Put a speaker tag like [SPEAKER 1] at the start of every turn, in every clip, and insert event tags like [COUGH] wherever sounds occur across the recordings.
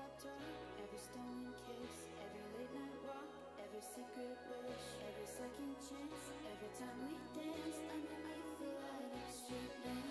[SPEAKER 1] rooftop every stolen kiss, every late night walk, every secret wish, every second chance, every time we dance I underneath the light of street lights.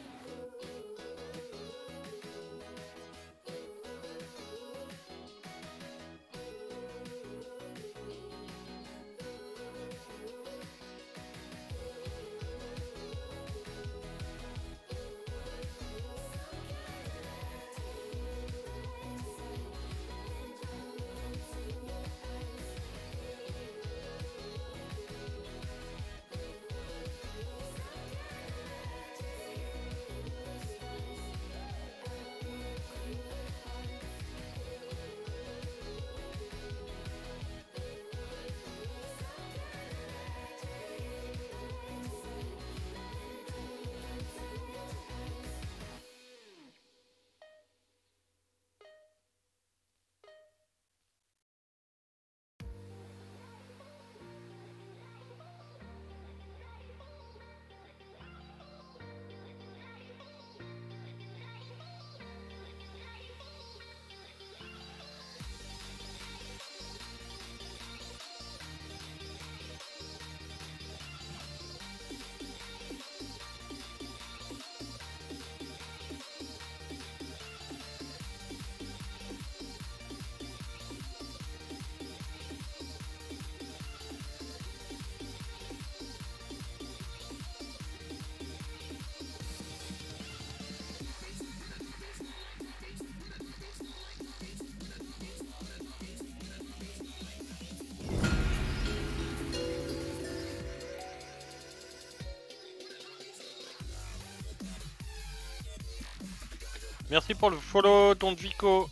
[SPEAKER 2] Merci pour le follow, Don Vico.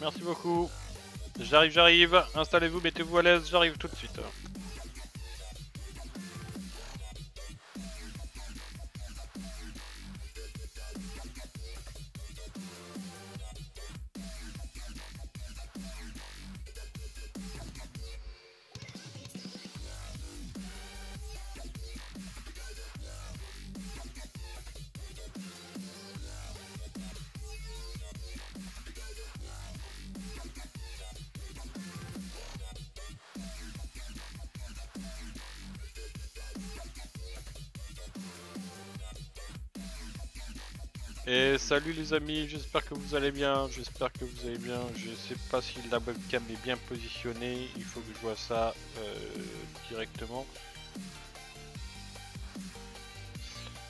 [SPEAKER 2] Merci beaucoup. J'arrive, j'arrive. Installez-vous, mettez-vous à l'aise, j'arrive tout de suite. Salut les amis, j'espère que vous allez bien, j'espère que vous allez bien. Je sais pas si la webcam est bien positionnée, il faut que je vois ça euh, directement.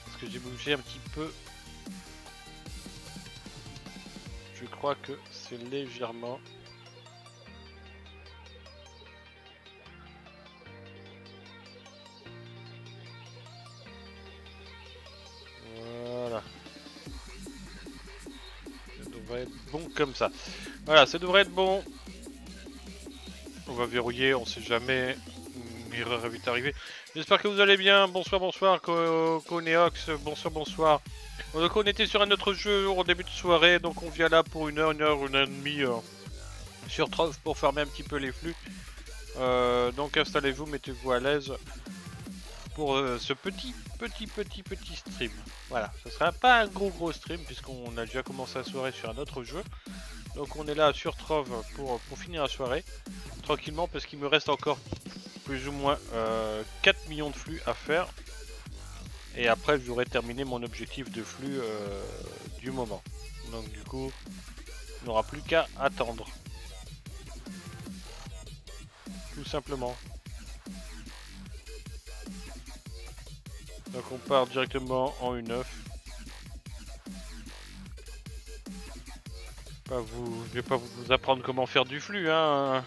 [SPEAKER 2] Parce que j'ai bougé un petit peu. Je crois que c'est légèrement. Comme ça. Voilà, ça devrait être bon. On va verrouiller, on sait jamais. Une erreur est vite arrivée. J'espère que vous allez bien. Bonsoir, bonsoir, Koneox. Bonsoir, bonsoir. Donc on était sur un autre jeu au début de soirée, donc on vient là pour une heure, une heure, une heure et demie euh, sur Trove pour fermer un petit peu les flux. Euh, donc installez-vous, mettez-vous à l'aise pour euh, ce petit, petit, petit, petit stream. Voilà, ce sera pas un gros gros stream puisqu'on a déjà commencé la soirée sur un autre jeu. Donc on est là sur Trove pour, finir la soirée tranquillement parce qu'il me reste encore plus ou moins euh, 4 millions de flux à faire. Et après j'aurai terminé mon objectif de flux euh, du moment. Donc du coup, on n'aura plus qu'à attendre. Tout simplement. Donc on part directement en U9. Pas vous, je vais pas vous apprendre comment faire du flux, hein.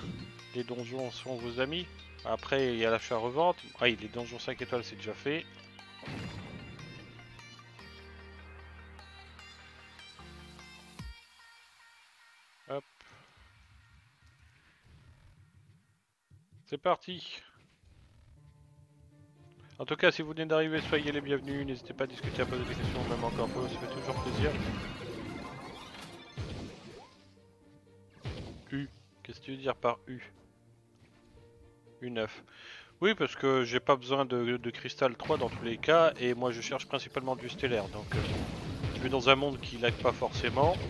[SPEAKER 2] Les donjons sont vos amis. Après, il y a l'achat-revente. Ah, les donjons 5 étoiles, c'est déjà fait. C'est parti. En tout cas, si vous venez d'arriver, soyez les bienvenus. N'hésitez pas à discuter, à poser des questions, même encore peu, ça fait toujours plaisir. U. Qu'est-ce que tu veux dire par U? U9. Oui, parce que j'ai pas besoin de, de cristal 3 dans tous les cas, et moi je cherche principalement du stellaire, donc euh, je vais dans un monde qui lag pas forcément.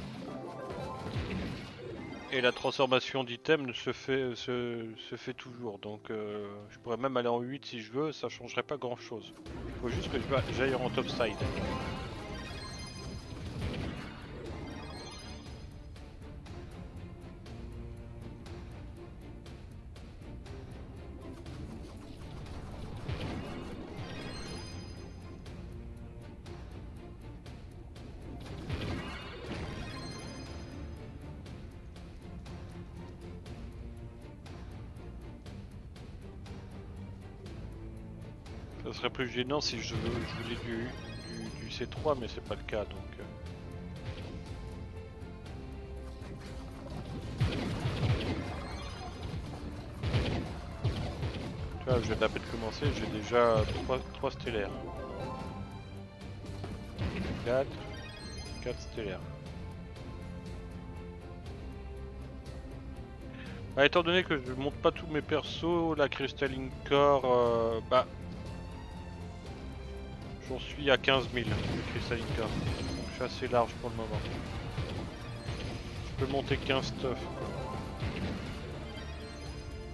[SPEAKER 2] Et la transformation d'item se fait, se, fait toujours, donc euh, je pourrais même aller en 8 si je veux, ça changerait pas grand chose. Il faut juste que j'aille en topside. Ça gênant si je, je voulais du, du, du C3, mais c'est pas le cas donc. euh. Tu vois, je viens d'à peine commencer, j'ai déjà 3, stellaires. 4, 4 stellaires. Bah, étant donné que je monte pas tous mes persos, la Crystalline Core, euh, bah J'en suis à 15 000 de. Donc je suis assez large pour le moment. Je peux monter 15 stuff.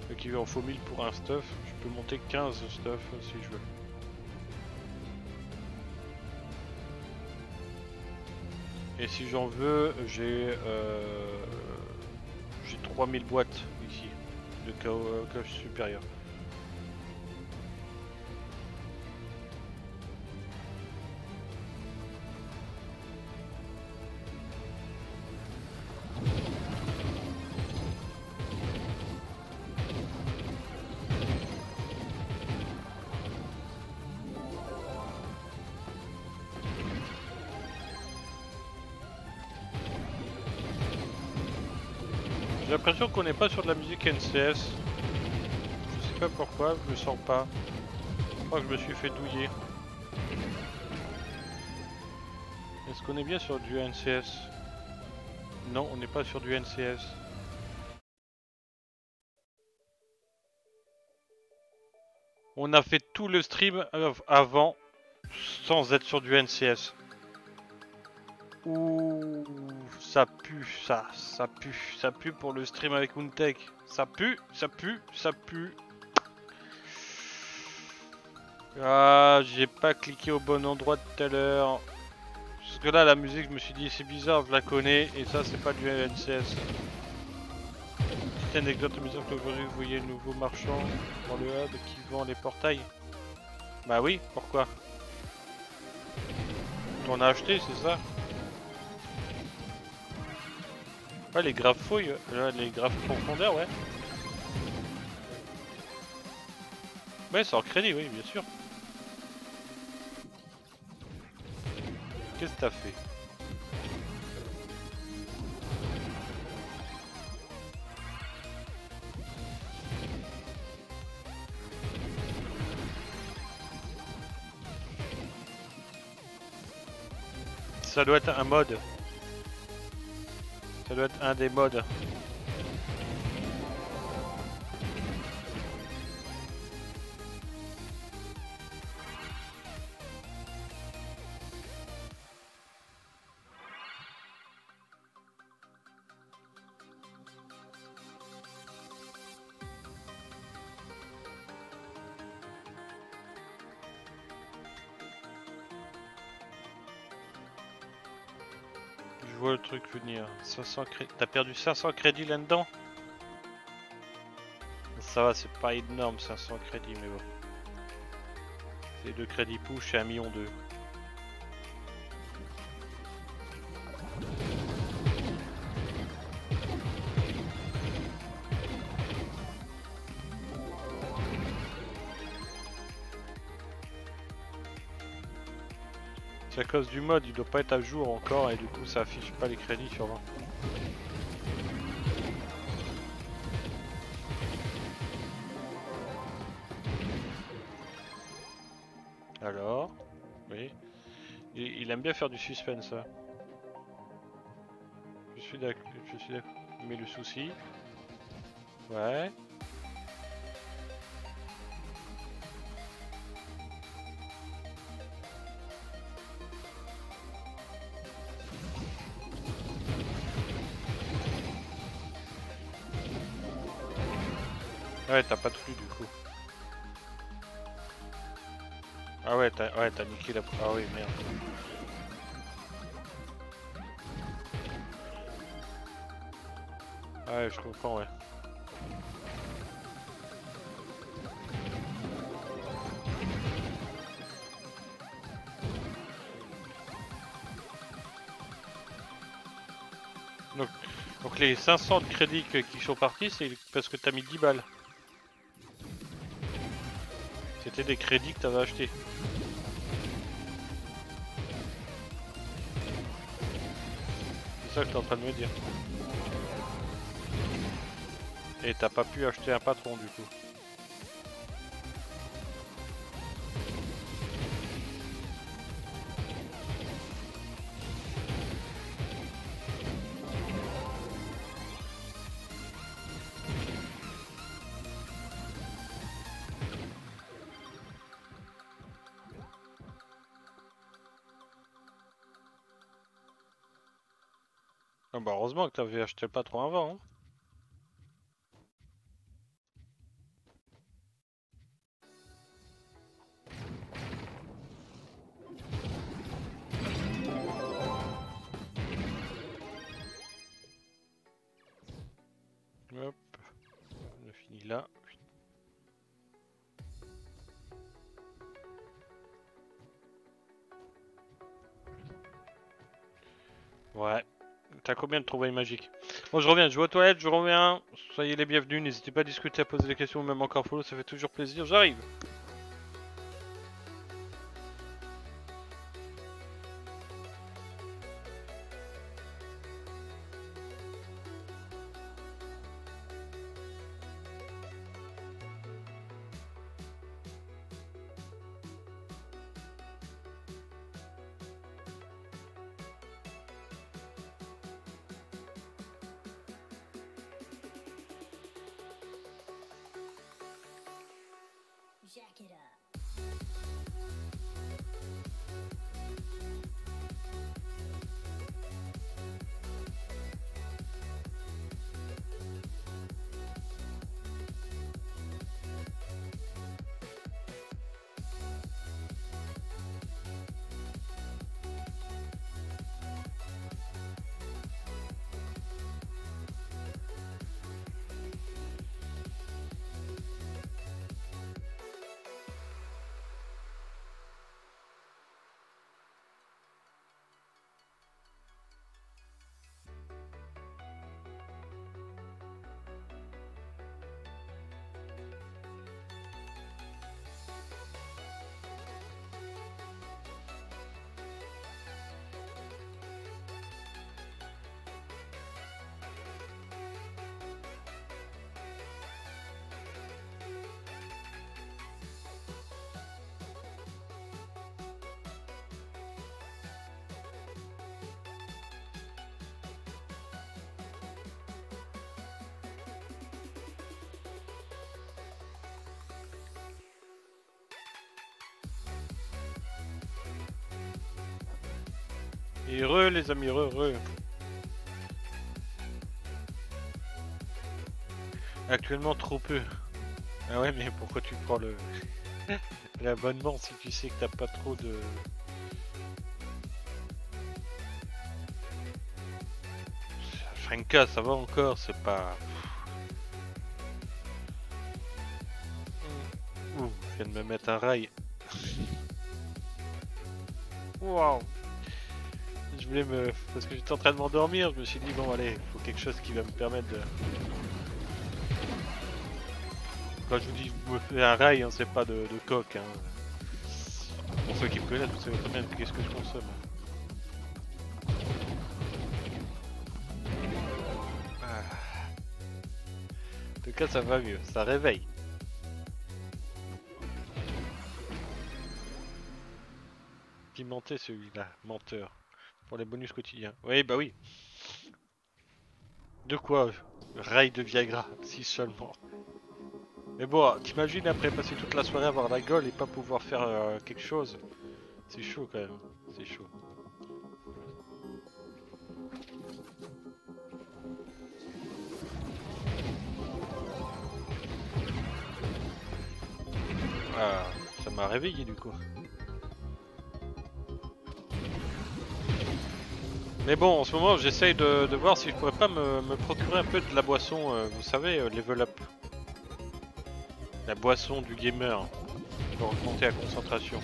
[SPEAKER 2] Ce qui en faut 1000 pour un stuff. Je peux monter 15 stuff si je veux. Et si j'en veux, j'ai euh, j'ai 3000 boîtes ici de chaos, chaos l'impression qu'on n'est pas sur de la musique NCS. Je sais pas pourquoi, je me sens pas. Je crois que je me suis fait douiller. Est-ce qu'on est bien sur du NCS Non, on n'est pas sur du NCS. On a fait tout le stream avant sans être sur du NCS. Ouh, ça pue, ça, ça pue, ça pue pour le stream avec Moontech. Ça pue, ça pue, ça pue. Ah, j'ai pas cliqué au bon endroit tout à l'heure. Parce que là, la musique, je me suis dit, c'est bizarre, je la connais, et ça, c'est pas du NCS. Petite anecdote amusante qu'aujourd'hui, vous voyez le nouveau marchand dans le hub qui vend les portails. Bah oui, pourquoi? T'en as acheté, c'est ça? Ouais, les graves fouilles, les graves profondeurs, ouais. Ouais, c'est en crédit, oui, bien sûr. Qu'est-ce que t'as fait? Ça doit être un mode. Ça doit être un des modes. Venir. 500 T'as perdu 500 crédits là-dedans? Ça va, c'est pas énorme 500 crédits, mais bon. C'est deux crédits push et 1 million 2. Du mode, il doit pas être à jour encore et du coup ça affiche pas les crédits sur 20. Alors, oui. Il, aime bien faire du suspense. D'accord. Je suis d'accord. Mais le souci. Ouais. Pas du coup. Ah ouais, t'as ouais, niqué la... Ah oui, merde. Ouais, je comprends, ouais. Donc, donc les 500 de crédits qui sont partis, c'est parce que t'as mis 10 balles. C'était des crédits que t'avais acheté. C'est ça que t'es en train de me dire. Et t'as pas pu acheter un patron du coup. T'avais acheté le patron avant. Hein. De trouvailles magiques Bon, je reviens, je vais aux toilettes, je reviens. Soyez les bienvenus, n'hésitez pas à discuter, à poser des questions, même encore follow, ça fait toujours plaisir. J'arrive les amis, heureux, heureux. Actuellement trop peu. Ah ouais mais pourquoi tu prends le [LAUGHS] l'abonnement si tu sais que t'as pas trop de... Franka ça va encore, c'est pas... Ouh, je viens de me mettre un rail. Waouh je voulais me... Parce que j'étais en train de m'endormir, je me suis dit bon allez, faut quelque chose qui va me permettre de... Quand je vous dis je me fais un rail, hein, c'est pas de, de. Hein. Pour ceux qui me connaissent, vous savez très bien qu'est-ce que je consomme. Ah. En tout cas ça va mieux, ça réveille. Pimenté celui-là, menteur. Pour les bonus quotidiens. Oui, bah oui. De quoi Rail de Viagra, si seulement. Mais bon, t'imagines après passer toute la soirée à avoir la gueule et pas pouvoir faire euh, quelque chose C'est chaud quand même, c'est chaud. Ah, ça m'a réveillé du coup. Mais bon, en ce moment, j'essaye de, voir si je pourrais pas me, procurer un peu de la boisson, euh, vous savez, euh, level up. La boisson du gamer, pour augmenter la concentration.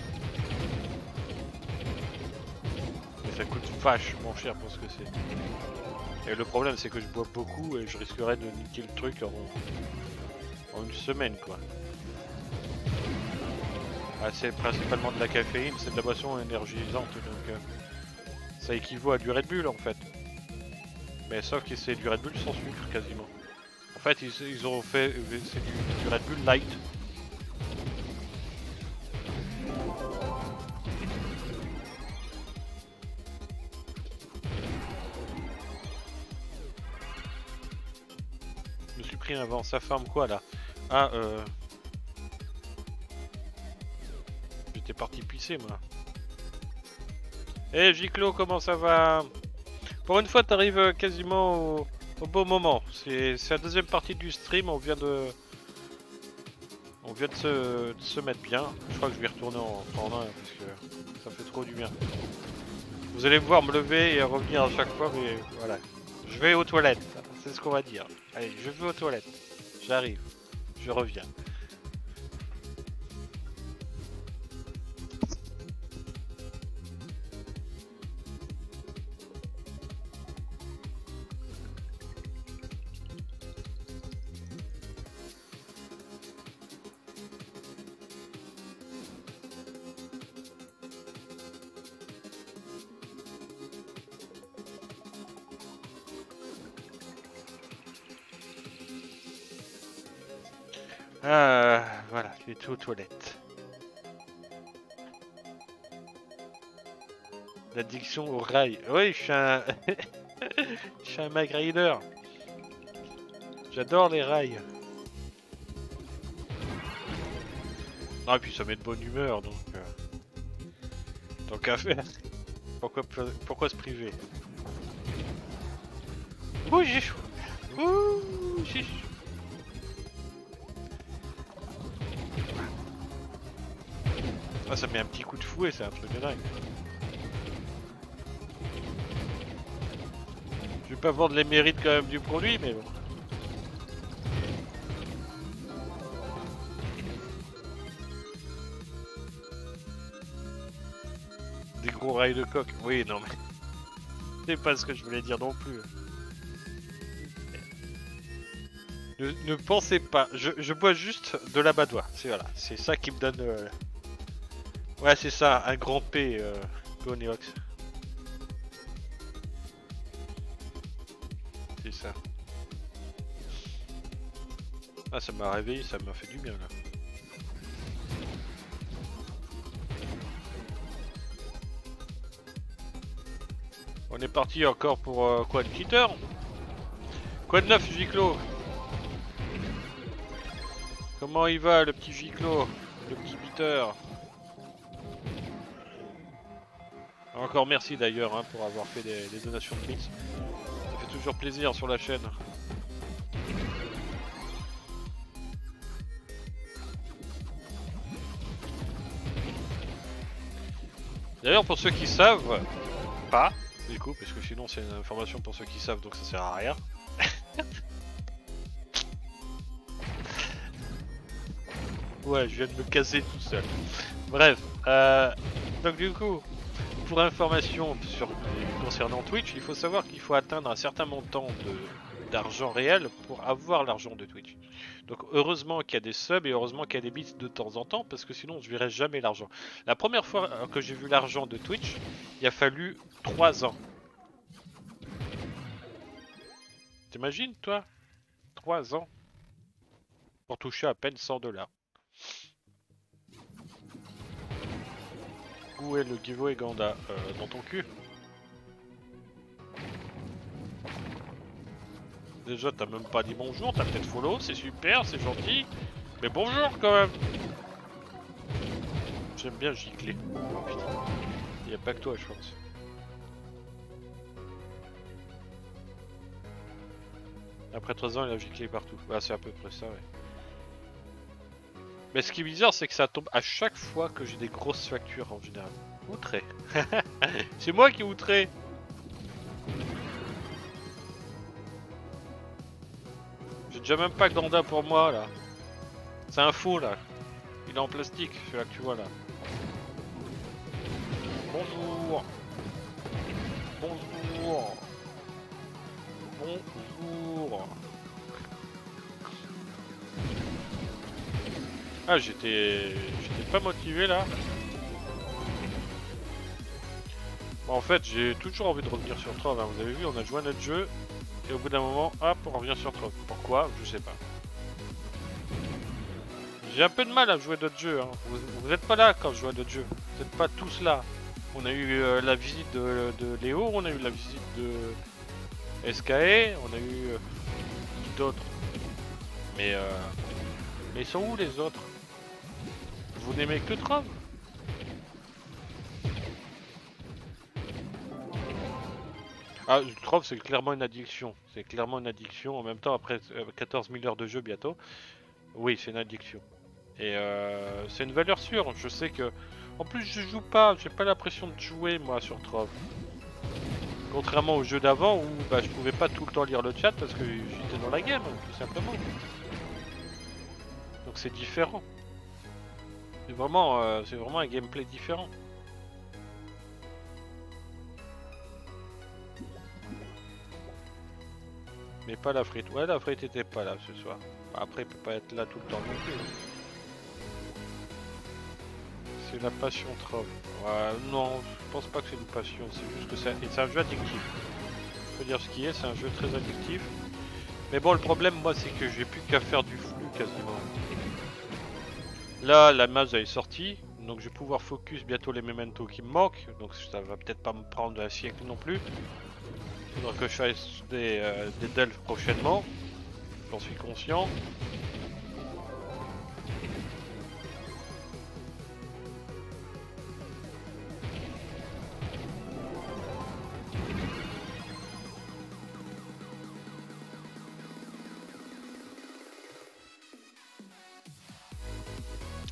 [SPEAKER 2] Mais ça coûte vachement cher pour ce que c'est. Et le problème, c'est que je bois beaucoup et je risquerais de niquer le truc en, une semaine, quoi. Ah, c'est principalement de la caféine, c'est de la boisson énergisante, donc... Euh, ça équivaut à du Red Bull en fait. Mais sauf que c'est du Red Bull sans sucre quasiment. En fait ils, ont fait du, Red Bull light. Je me suis pris avant sa femme quoi là Ah euh... J'étais parti pisser moi. Eh Giclo, comment ça va? Pour une fois, t'arrives euh, quasiment au, bon moment. C'est la deuxième partie du stream, on vient de... On vient de se, mettre bien. Je crois que je vais retourner en format parce que ça fait trop du bien. Vous allez me voir me lever et revenir à chaque fois, mais voilà. Je vais aux toilettes, c'est ce qu'on va dire. Allez, je vais aux toilettes. J'arrive. Je reviens. J'étais aux toilettes. L'addiction au rail. Oui, je suis un... [LAUGHS] je suis un magrider. J'adore les rails. Ah, puis ça met de bonne humeur, donc... Euh... Tant qu'à faire. Pourquoi, pourquoi se priver? Ouh, j'ai chaud Ouh, j'ai chaud Ah, ça met un petit coup de fouet, c'est un truc de dingue. Je vais pas vendre les mérites quand même du produit, mais bon. Des gros rails de coque. Oui, non mais... [LAUGHS] C'est pas ce que je voulais dire non plus. Ne, pensez pas, je, bois juste de la badoie, c'est voilà, c'est ça qui me donne... Euh, ouais c'est ça, un grand P, euh, ça. Ah, ça m'a réveillé, ça m'a fait du bien là. On est parti encore pour euh, quoi, petite heure Quoi de neuf, Giclo Comment il va, le petit Giclo Le petit Peter? Encore merci d'ailleurs hein, pour avoir fait des, donations de Twitch toujours plaisir sur la chaîne. D'ailleurs, pour ceux qui savent, pas, du coup, parce que sinon c'est une information pour ceux qui savent, donc ça sert à rien. [LAUGHS] ouais, je viens de me casser tout seul. Bref, euh, donc du coup, pour information sur, concernant Twitch, il faut savoir qu'il faut atteindre un certain montant d'argent réel pour avoir l'argent de Twitch. Donc heureusement qu'il y a des subs et heureusement qu'il y a des bits de temps en temps parce que sinon je verrai jamais l'argent. La première fois que j'ai vu l'argent de Twitch, il a fallu 3 ans. T'imagines toi? 3 ans pour toucher à peine 100 dollars. Où est le giveaway Ganda euh, Dans ton cul Déjà, t'as même pas dit bonjour, t'as peut-être follow, c'est super, c'est gentil. Mais bonjour quand même J'aime bien gicler. Il a pas que toi, je pense. Après 3 ans, il a giclé partout. Bah, c'est à peu près ça, ouais. Mais ce qui est bizarre, c'est que ça tombe à chaque fois que j'ai des grosses factures en général. Outré. [LAUGHS] c'est moi qui outré. J'ai déjà même pas Ganda pour moi là. C'est un faux là. Il est en plastique, celui-là que tu vois là. Bonjour. Bonjour. Bonjour. Ah, j'étais... J'étais pas motivé là. Bon, en fait, j'ai toujours envie de revenir sur Trove. Hein. Vous avez vu, on a joué à notre jeu. Et au bout d'un moment, hop, on revient sur Trove. Pourquoi? Je sais pas. J'ai un peu de mal à jouer d'autres jeux. Hein. Vous, n'êtes pas là quand je joue à d'autres jeux. Vous n'êtes pas tous là. On a eu euh, la visite de, Léo, on a eu la visite de SKE, on a eu euh, d'autres. Mais, euh, mais ils sont où les autres? Vous n'aimez que Trove Ah, Trove c'est clairement une addiction. C'est clairement une addiction. En même temps, après 14 euh, 000 heures de jeu bientôt, oui, c'est une addiction. Et euh, c'est une valeur sûre. Je sais que. En plus, je joue pas. J'ai pas l'impression de jouer moi sur Trove. Contrairement au jeu d'avant où bah, je pouvais pas tout le temps lire le chat parce que j'étais dans la game, tout simplement. Donc c'est différent. C'est vraiment, euh, c'est vraiment un gameplay différent. Mais pas la frite. Ouais, la frite était pas là ce soir. Après, il peut pas être là tout le temps non plus. C'est la passion trop. Ouais, non, je pense pas que c'est une passion. C'est juste que c'est un jeu addictif. Faut dire ce qui est, c'est un jeu très addictif. Mais bon, le problème, moi, c'est que j'ai plus qu'à faire du flou quasiment. Là, la masse est sortie, donc je vais pouvoir focus bientôt les mementos qui me manquent, donc ça va peut-être pas me prendre un siècle non plus. Il faudra que je fasse des, euh, delphes prochainement, j'en suis conscient.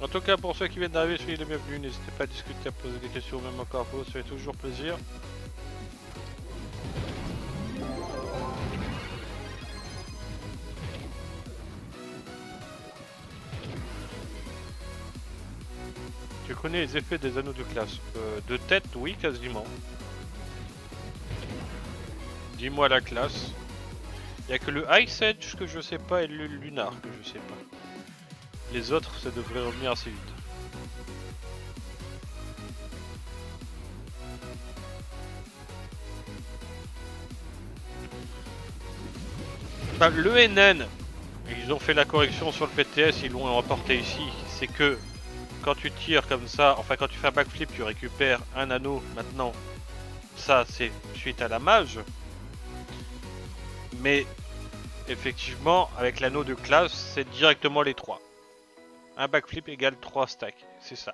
[SPEAKER 2] En tout cas, pour ceux qui viennent d'arriver, soyez les bienvenus. N'hésitez pas à discuter, à poser des questions, même encore vous, ça fait toujours plaisir. Tu connais les effets des anneaux de classe? Euh, De tête, oui, quasiment. Dis-moi la classe. Il a que le Ice Edge que je sais pas et le Lunar que je sais pas. Les autres, ça devrait revenir assez vite. Le NN, ils ont fait la correction sur le PTS, ils l'ont reporté ici. C'est que quand tu tires comme ça, enfin quand tu fais un backflip, tu récupères un anneau maintenant. Ça, c'est suite à la mage. Mais effectivement, avec l'anneau de classe, c'est directement les trois. Un backflip égale 3 stacks, c'est ça.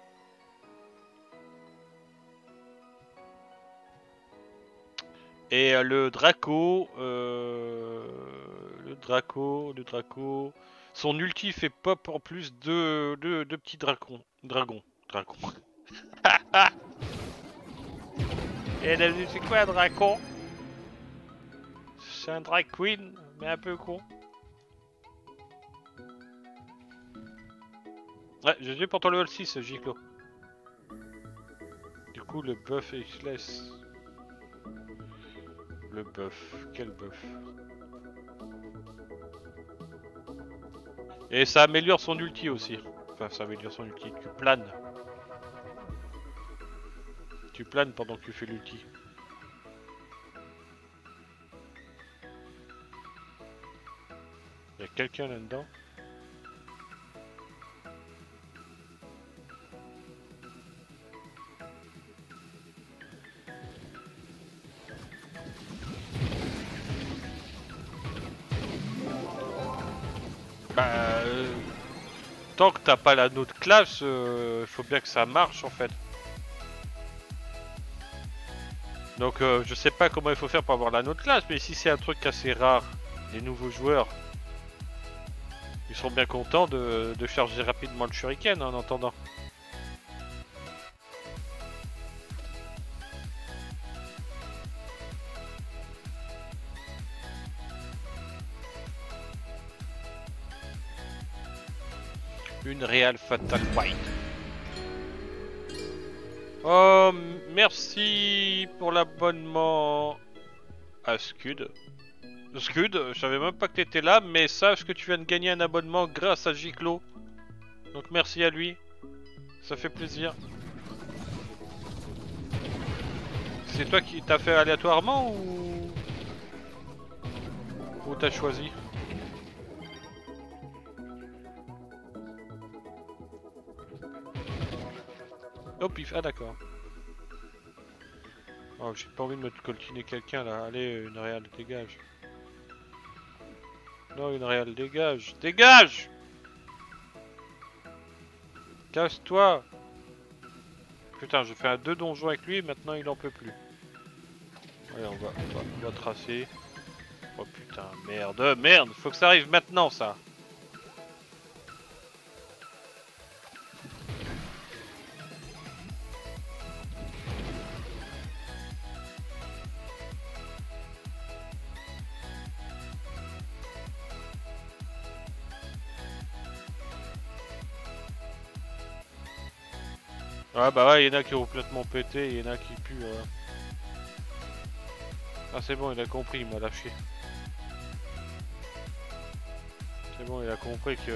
[SPEAKER 2] Et euh, le Draco, euh, le Draco, le Draco, son ulti fait pop en plus de deux, petits dragons, dragons, dragons. [LAUGHS] Et c'est quoi un dragon C'est un drag queen, mais un peu con. Ouais, suis pour ton level 6, Giclo. Du coup, le buff laisse. Le buff, quel buff Et ça améliore son ulti aussi. Enfin, ça améliore son ulti. Tu planes. Tu planes pendant que tu fais l'ulti. Il y a quelqu'un là-dedans? T'as pas l'anneau de classe, il euh, faut bien que ça marche en fait. Donc euh, je sais pas comment il faut faire pour avoir l'anneau de classe, mais si c'est un truc assez rare, les nouveaux joueurs, ils seront bien contents de, charger rapidement le shuriken en entendant. Une Real Fatal White. Oh, merci pour l'abonnement à Scud. Scud, je savais même pas que t'étais là, mais sache que tu viens de gagner un abonnement grâce à Giclo. Donc merci à lui. Ça fait plaisir. C'est toi qui t'as fait aléatoirement ou... Ou t'as choisi? Oh pif, ah d'accord. Oh j'ai pas envie de me coltiner quelqu'un là, allez une réelle dégage. Non une réelle dégage, dégage Casse-toi Putain je fais un deux donjons avec lui maintenant il en peut plus. Allez on va, on va tracer. Oh putain merde, merde, faut que ça arrive maintenant ça bah ouais, il y en a qui ont complètement pété, il y en a qui puent. Ah c'est bon, il a compris, il m'a lâché. C'est bon, il a compris que...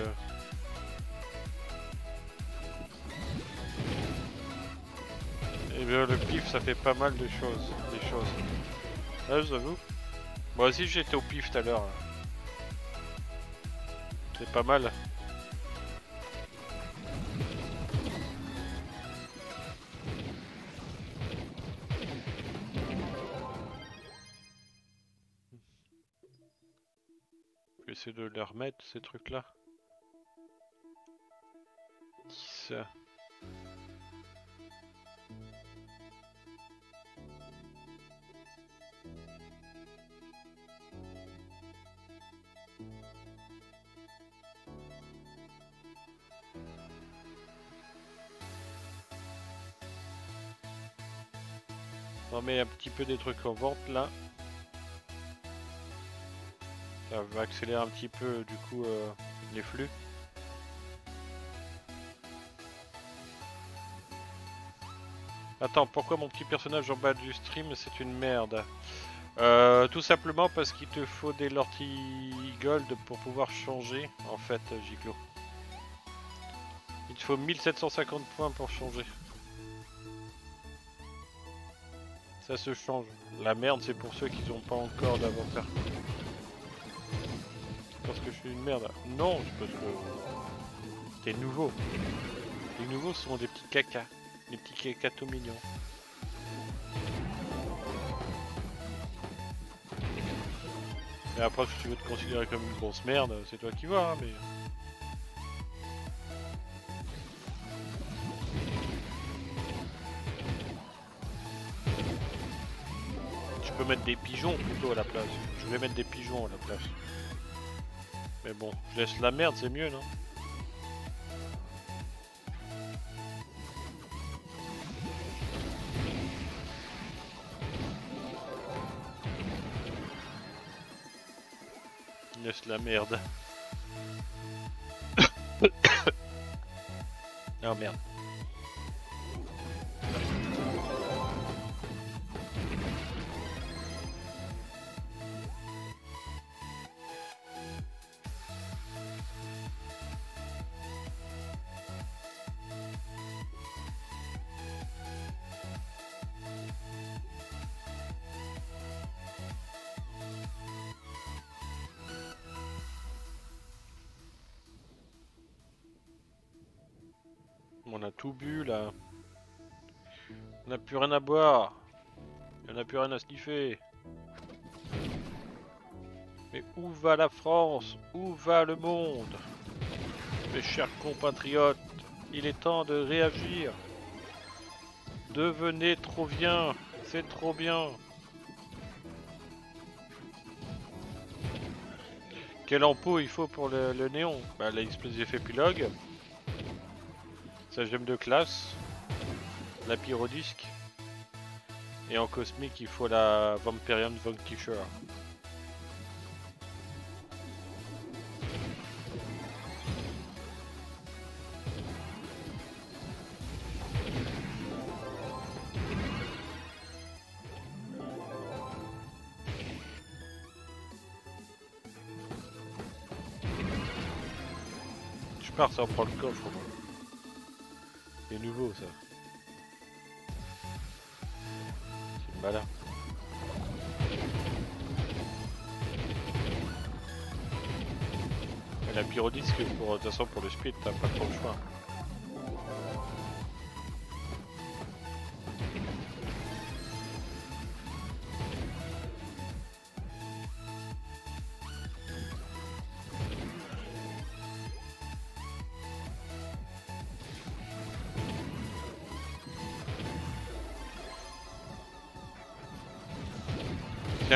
[SPEAKER 2] Et eh bien le pif ça fait pas mal de choses, des choses. Ah j'avoue. Moi aussi j'étais au pif tout à l'heure. C'est pas mal. les remettre, ces trucs-là. 10. On met un petit peu des trucs en vente là. Ça va accélérer un petit peu du coup euh, les flux. Attends, pourquoi mon petit personnage en bas du stream c'est une merde? Euh, Tout simplement parce qu'il te faut des lorties gold pour pouvoir changer en fait Giglo. Il te faut 1750 points pour changer. Ça se change. La merde c'est pour ceux qui n'ont pas encore d'inventaire. Parce que je suis une merde. Non, c'est parce que t'es nouveau. Les nouveaux sont des petits cacas. Des petits cacatos mignons. Et après, si tu veux te considérer comme une grosse merde, c'est toi qui vois, hein, mais... Tu peux mettre des pigeons plutôt à la place. Je vais mettre des pigeons à la place. Mais bon, laisse la merde, c'est mieux, non? Laisse la merde. [COUGHS] [COUGHS] oh merde. Là. On n'a plus rien à boire. On n'a plus rien à sniffer. Mais où va la France? Où va le monde? Mes chers compatriotes, il est temps de réagir. Devenez trop bien, c'est trop bien. Quel emploi il faut pour le, le néon? Bah l'explosif épilogue. Sa gemme de classe. La pyrodisque. Et en cosmique il faut la Vampirian Vanquisher. Je pars sans prendre le coffre. C'est nouveau ça. C'est malin. Et la pyrodisque pour de toute façon pour le speed t'as pas trop le choix.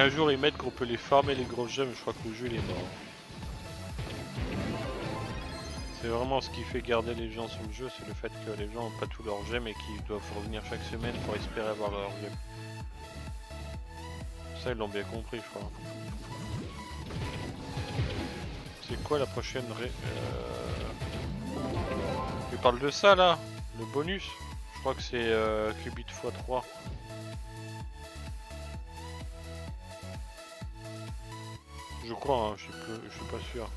[SPEAKER 2] Un jour ils mettent qu'on peut les farmer les grosses gemmes, je crois que le jeu il est mort. C'est vraiment ce qui fait garder les gens sur le jeu, c'est le fait que les gens n'ont pas tous leurs gemmes et qu'ils doivent revenir chaque semaine pour espérer avoir leurs gemmes. Ça ils l'ont bien compris je crois. C'est quoi la prochaine ré... Euh... Tu parles de ça là? Le bonus? Je crois que c'est euh, qubit x3. Je crois, hein, je, suis je suis pas sûr.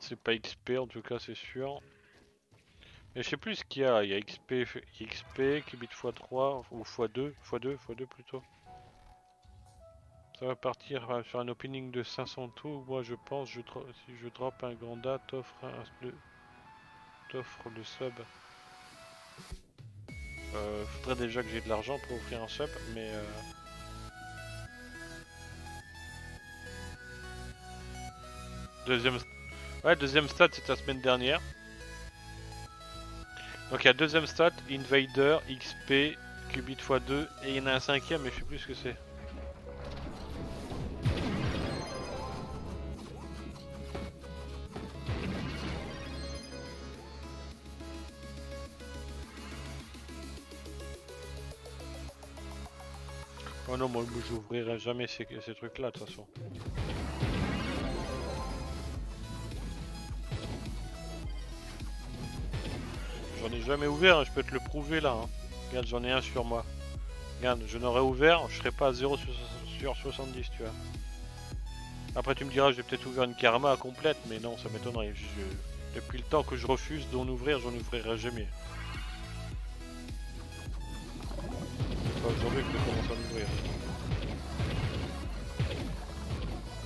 [SPEAKER 2] C'est pas XP en tout cas, c'est sûr. Mais je sais plus ce qu'il y a. Il y a XP, XP, qubit x3 ou x2, x2, x2 plutôt. Ça va partir euh, sur un opening de 500 tout. Moi je pense, je si je drop un Granda, t'offre un- t'offre le sub. Euh, faudrait déjà que j'ai de l'argent pour offrir un sub, mais euh, deuxième, ouais deuxième stat c'est la semaine dernière. Donc il y a deuxième stat, Invader, XP, Qubit x2 et il y en a un cinquième mais je sais plus ce que c'est. J'ouvrirai jamais ces, trucs là de toute façon. J'en ai jamais ouvert, hein, je peux te le prouver là. hein. Regarde, j'en ai un sur moi. Regarde, je n'aurais ouvert, je serais pas à 0 sur sur 70, tu vois. Après, tu me diras, j'ai peut-être ouvert une karma complète, mais non, ça m'étonnerait. Depuis le temps que je refuse d'en ouvrir, j'en ouvrirai jamais. C'est pas aujourd'hui que je commence à en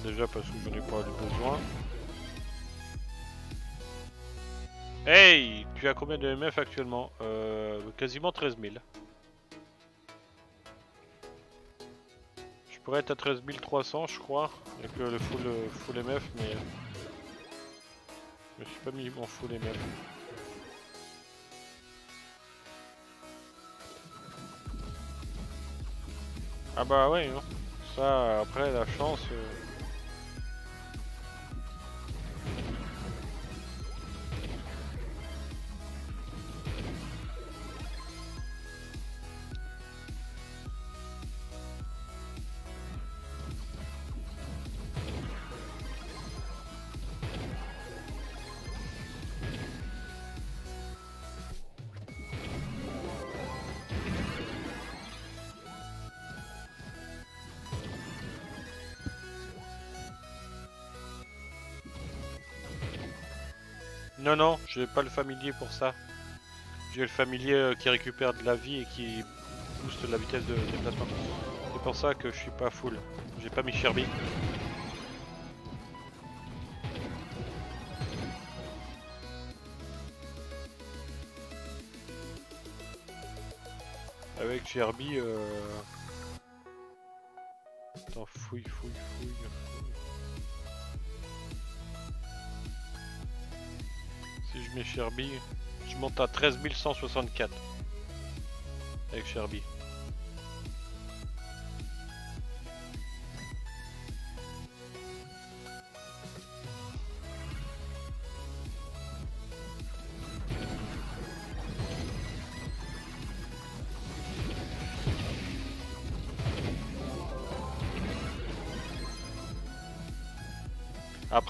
[SPEAKER 2] Déjà parce que j'en ai pas de besoin. Hey Tu as combien de MF actuellement? Euh, Quasiment 13 000. Je pourrais être à 13 300 je crois, avec le, le full, euh, full MF, mais... euh, Je suis pas mis mon full MF. Ah bah ouais, hein. ça après la chance... euh, Non, non, j'ai pas le familier pour ça. J'ai le familier euh, qui récupère de la vie et qui booste la vitesse de déplacement. C'est pour ça que je suis pas full. J'ai pas mis Sherby. Avec Sherby, euh... Attends, fouille, fouille, fouille, fouille. Mets Sherby, je monte à 13 164 avec Sherby.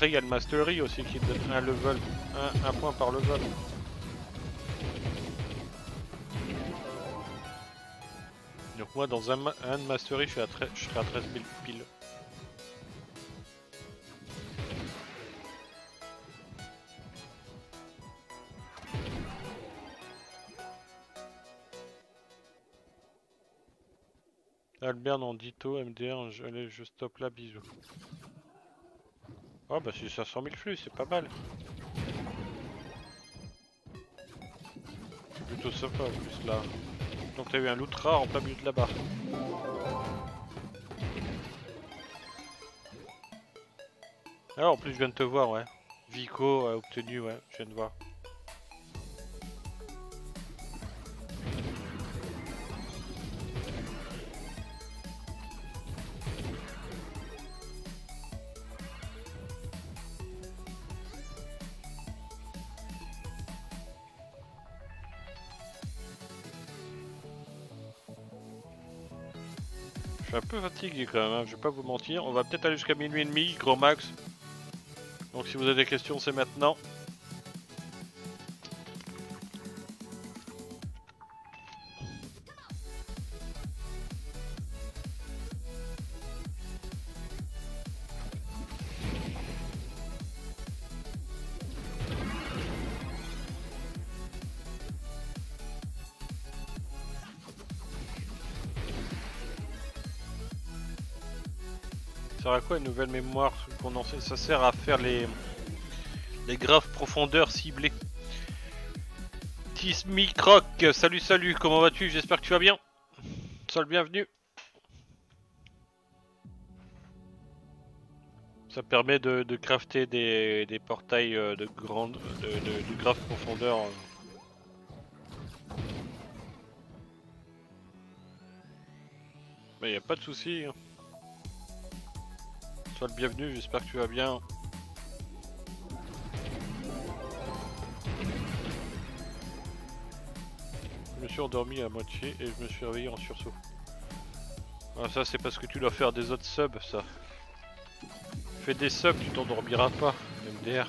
[SPEAKER 2] Après, il y a le Mastery aussi qui donne un level, un, point par level. Donc moi, dans un, Mastery, je, suis à je serai à 13 000 piles. Albert en Ditto, MDR, allez, je stoppe là, bisous. Oh bah c'est 500 000 flux, c'est pas mal. Plutôt sympa en plus là. Donc t'as eu un loot rare en plein milieu de la barre. Ah en plus je viens de te voir ouais. Vico a obtenu ouais, je viens de voir. Fatigué quand même, hein, je vais pas vous mentir. On va peut-être aller jusqu'à minuit et demi, gros max. Donc si vous avez des questions, c'est maintenant. Sert à quoi une nouvelle mémoire Ça sert à faire les, les graves profondeurs ciblées. Tismi Croc, salut salut, comment vas-tu? J'espère que tu vas bien. Sois le bienvenu. Ça permet de, de crafter des, des portails euh, de grande, de, de, de grave profondeur. euh. Mais y a pas de souci. hein. Sois le bienvenu, j'espère que tu vas bien. Je me suis endormi à moitié et je me suis réveillé en sursaut. Ah, ça c'est parce que tu dois faire des autres subs ça. Fais des subs, tu t'endormiras pas, MDR.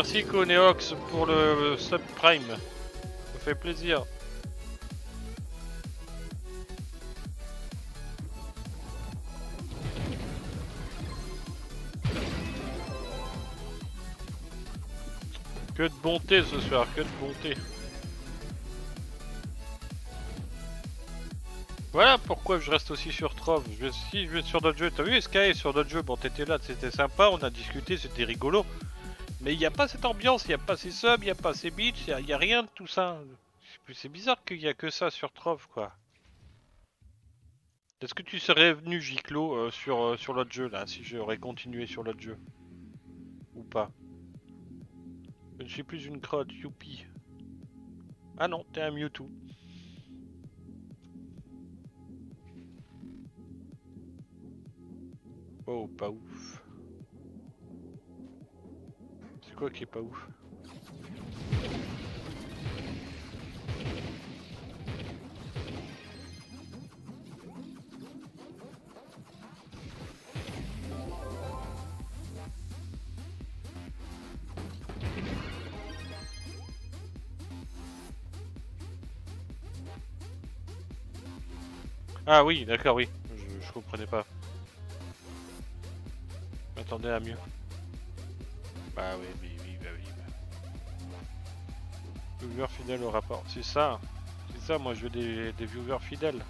[SPEAKER 2] Merci Coneox pour le subprime. Ça fait plaisir. Que de bonté ce soir, que de bonté. Voilà pourquoi je reste aussi sur Trove. Je si je vais sur d'autres jeux, t'as vu Sky sur d'autres jeux, bon t'étais là, c'était sympa, on a discuté, c'était rigolo. Mais il n'y a pas cette ambiance, il n'y a pas ces subs, il n'y a pas ces beats, il n'y a, rien de tout ça. C'est bizarre qu'il n'y a que ça sur Trove, quoi. Est-ce que tu serais venu, Giclo, euh, sur, euh, sur l'autre jeu, là, si j'aurais continué sur l'autre jeu? Ou pas? Je ne suis plus une crotte, youpi. Ah non, t'es un Mewtwo. Oh, pas ouf quoi qui est pas ouf Ah oui, d'accord, oui. Je, je comprenais pas. Attendez à mieux. Bah oui, bah oui. Bah. Viewer fidèle au rapport. C'est ça. C'est ça, moi je veux des, viewers fidèles.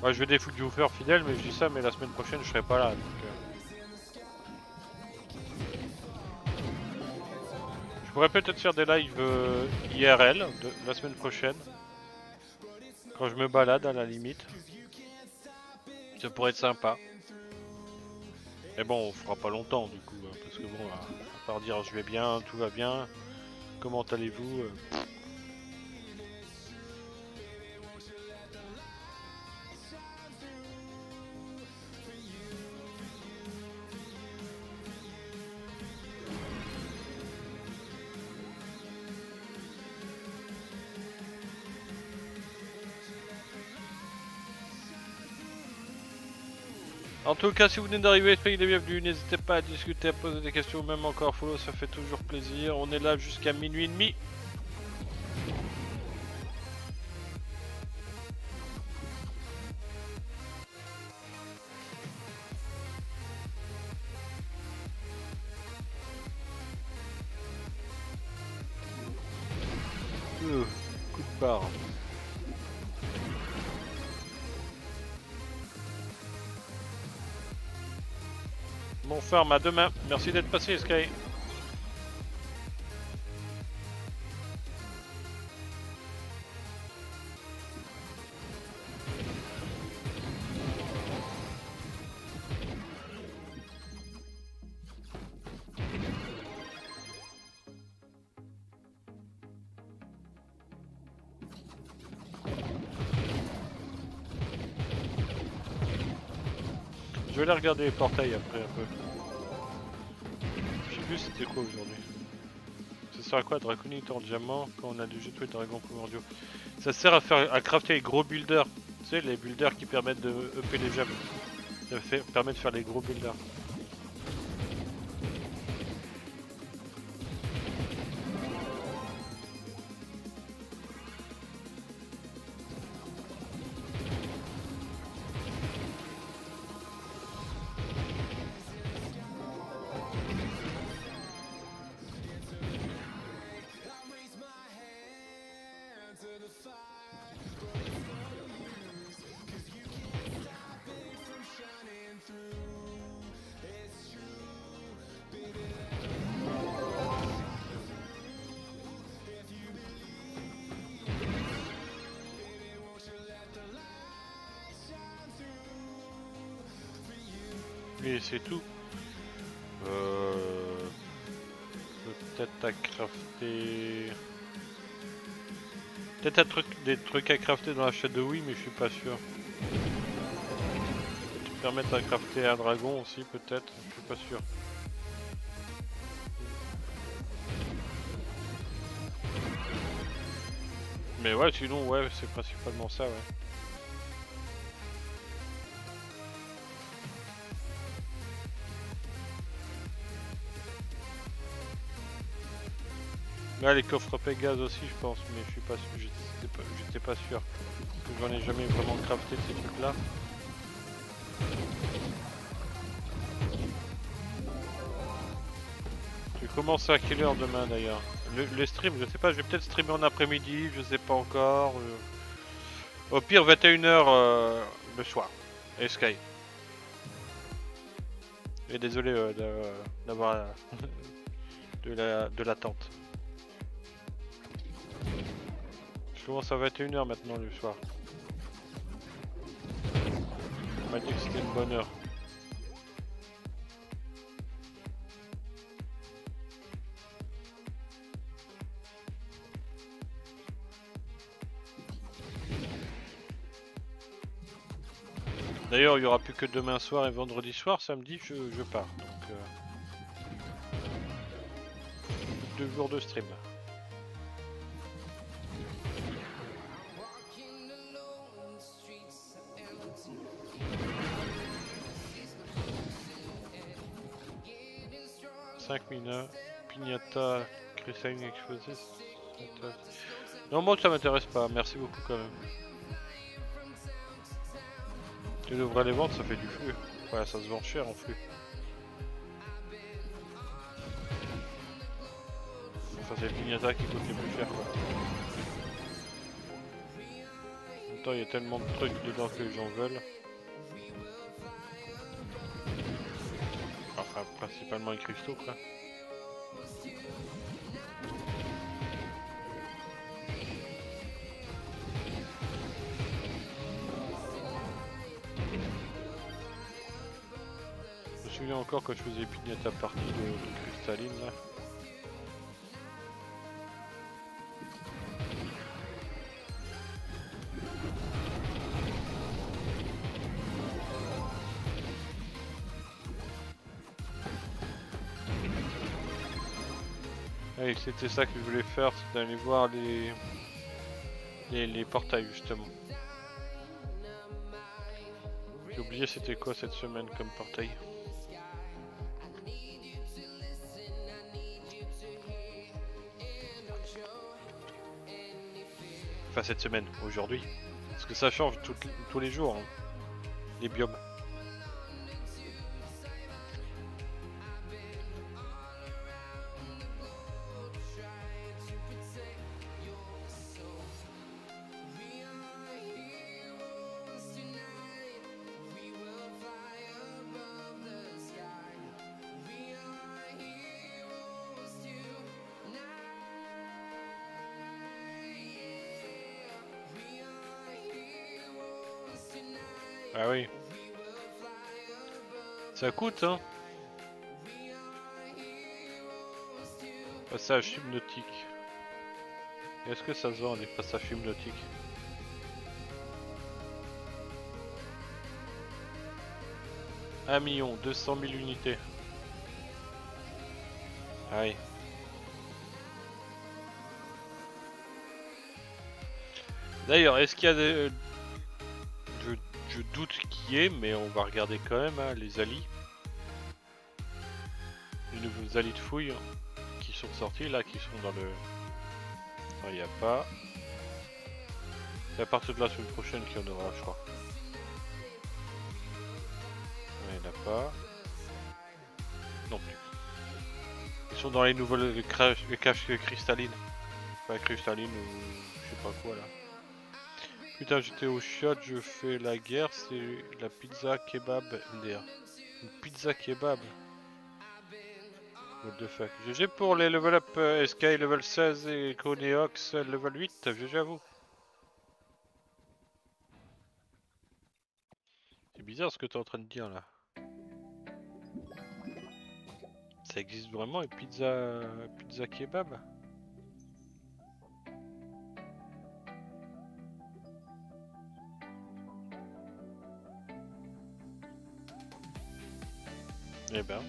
[SPEAKER 2] Moi je veux des viewers fidèles, mais je dis ça, mais la semaine prochaine je serai pas là. Euh. Je pourrais peut-être faire des lives euh, IRL de, la semaine prochaine. Quand je me balade à la limite. Ça pourrait être sympa. Mais bon, on fera pas longtemps du coup que bon, à, part dire je vais bien, tout va bien, comment allez-vous En tout cas, si vous venez d'arriver, soyez les bienvenus. N'hésitez pas à discuter, à poser des questions, même encore follow, ça fait toujours plaisir. On est là jusqu'à minuit et demi. Bon ferme à demain. Merci d'être passé Sky. Je vais aller regarder les portails après un peu c'était quoi aujourd'hui Ça sert à quoi Draconic en diamant quand on a déjà tous les dragons primordiaux Ça sert à faire à crafter les gros builders. Tu sais les builders qui permettent de upper les gemmes. Ça permet de faire les gros builders. Et c'est tout. Euh... Peut-être à crafter... Peut-être des trucs à crafter dans la chaîne de oui, mais je suis pas sûr. permettre à crafter un dragon aussi peut-être, je suis pas sûr. Mais ouais, sinon ouais, c'est principalement ça ouais. Là les coffres Pégase aussi je pense, mais je suis pas sûr, j'étais pas, sûr. J'en ai jamais vraiment crafté ces trucs là. Tu commences à quelle heure demain d'ailleurs le, stream, je sais pas, je vais peut-être streamer en après-midi, je sais pas encore. Euh. Au pire 21h euh, le soir. Sky. Et désolé euh, d'avoir [LAUGHS] de l'attente. Commence à 21h maintenant le soir. On m'a dit que c'était une bonne heure. D'ailleurs, il n'y aura plus que demain soir et vendredi soir. Samedi, je, pars. Donc, euh, deux jours de stream. Cinq minutes, pignata, cristalline explosée. Non, moi ça m'intéresse pas. Merci beaucoup quand même. Tu devrais les vendre, ça fait du flux. Ouais, ça se vend cher en flux. Enfin, c'est le pignata qui coûte les plus cher quoi. En même temps, il y a tellement de trucs dedans que les gens veulent. Principalement les cristaux quoi. encore quand je faisais pignata partie de, de cristalline là. C'était ça que je voulais faire, c'est d'aller voir les... les... les portails justement. J'ai oublié c'était quoi cette semaine comme portail. Enfin cette semaine, aujourd'hui. Parce que ça change tous les jours, hein, les biomes. Ça coûte, hein Passage hypnotique. Est-ce que ça se vend les passages hypnotiques Un million, 200 000 unités. Aïe. D'ailleurs, est-ce qu'il y a des, je mais on va regarder quand même hein, les alliés. Les nouveaux alliés de fouille qui sont sortis là, qui sont dans le... Non, il n'y a pas. C'est à partir de la semaine prochaine qu'il y en aura, je crois. Il n'y en a pas. Non plus. Ils sont dans les nouvelles les caches cristallines. Pas cristallines ou je sais pas quoi là. Putain, j'étais au shot, je fais la guerre, c'est la pizza kebab. Une pizza kebab. What the fuck. GG pour les level up euh, Sky level 16 et Chroneox level 8, GG à vous. C'est bizarre ce que tu es en train de dire là. Ça existe vraiment une pizza, pizza kebab? Eh ben,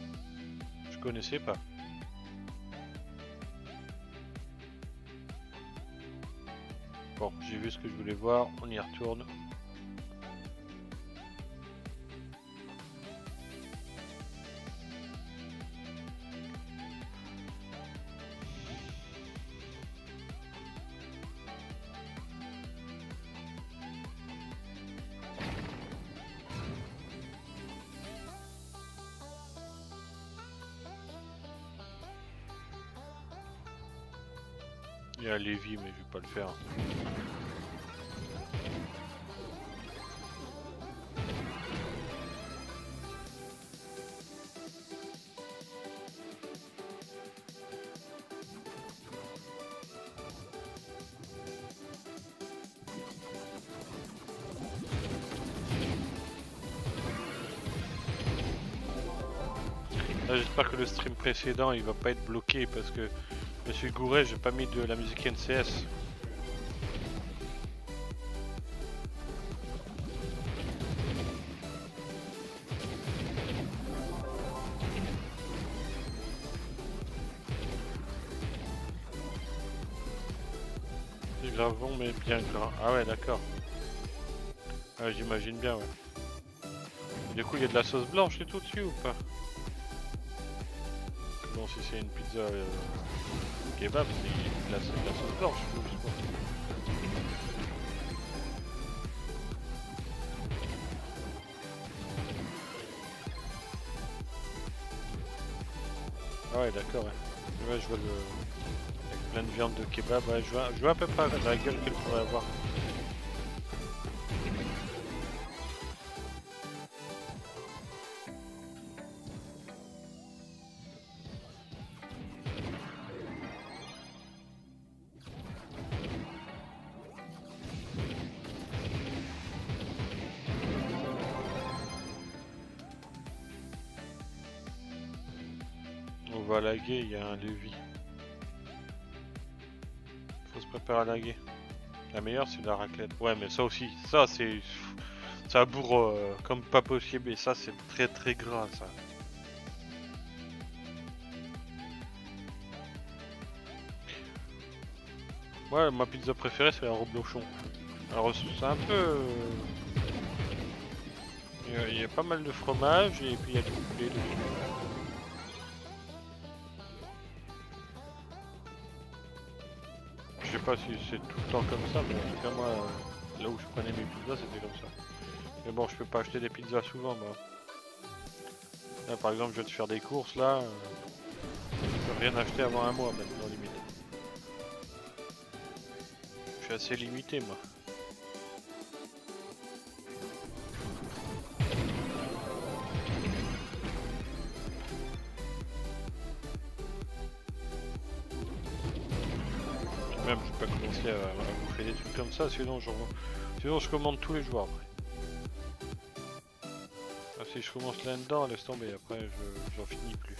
[SPEAKER 2] je connaissais pas. Bon, j'ai vu ce que je voulais voir, on y retourne. A Lévi, mais je vais pas le faire. Là, J'espère que le stream précédent il va pas être bloqué parce que je suis gouré, j'ai pas mis de la musique NCS. C'est gravon mais bien grand. Ah ouais d'accord. Ah, J'imagine bien ouais. Du coup il y a de la sauce blanche et tout dessus ou pas? Bon si c'est une pizza euh, kebab, c'est la, sauce blanche. je. Ah ouais d'accord ouais. Ouais je vois le. Avec plein de viande de kebab, ouais je vois, je vois à peu près la gueule qu'elle pourrait avoir. Il y a un levis. Faut se préparer à laguer. La meilleure c'est la raclette. Ouais mais ça aussi, ça c'est... Ça bourre euh, comme pas possible et ça c'est très très gras ça. Ouais, ma pizza préférée c'est la reblochon. Alors c'est un peu... euh, Il y, a, il y a pas mal de fromage et puis il y a du poulet dessus. Pas si c'est tout le temps comme ça, mais en tout cas moi, euh, là où je prenais mes pizzas c'était comme ça. Mais bon, je peux pas acheter des pizzas souvent moi. Là par exemple, je vais te faire des courses là. euh, je peux rien acheter avant un mois maintenant limite. Je suis assez limité moi. Ça, sinon je, sinon je commande tous les jours après. Ah, si je commence là-dedans, laisse tomber, après je j'en finis plus.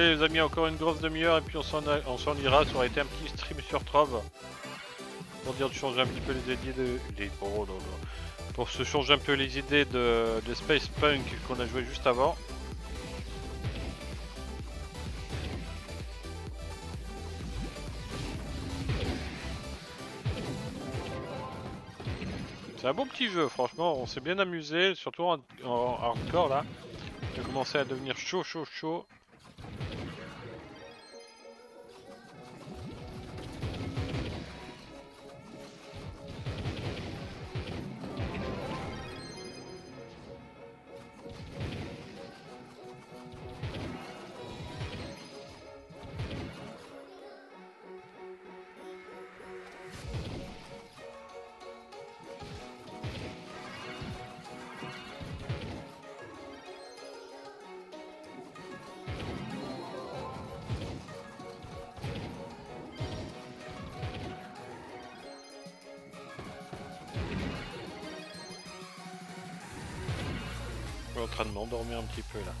[SPEAKER 2] Allez les amis, encore une grosse demi-heure et puis on s'en ira. Ça aurait été un petit stream sur Trove. Pour dire de changer un petit peu les idées de. Pour se changer un peu les idées de, de Space Punk qu'on a joué juste avant. C'est un bon petit jeu, franchement, on s'est bien amusé, surtout en, en hardcore là. Il a commencé à devenir chaud, chaud, chaud. Suis en train de m'endormir un petit peu là.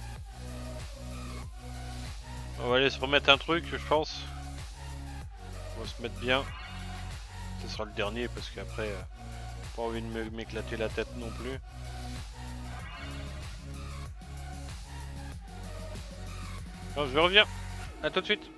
[SPEAKER 2] On va aller se remettre un truc, je pense. On va se mettre bien. Ce sera le dernier parce qu'après, euh, pas envie de m'éclater la tête non plus. Non, je reviens. À tout de suite.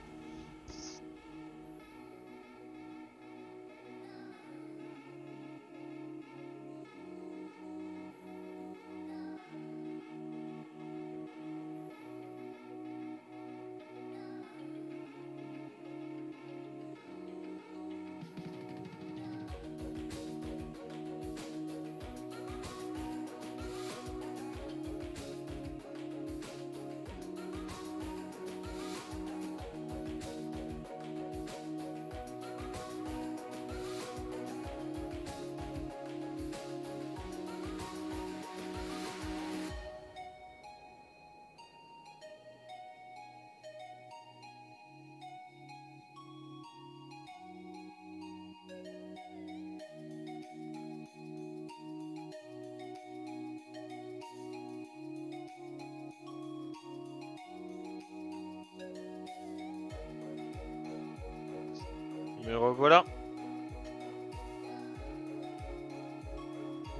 [SPEAKER 2] Revoilà.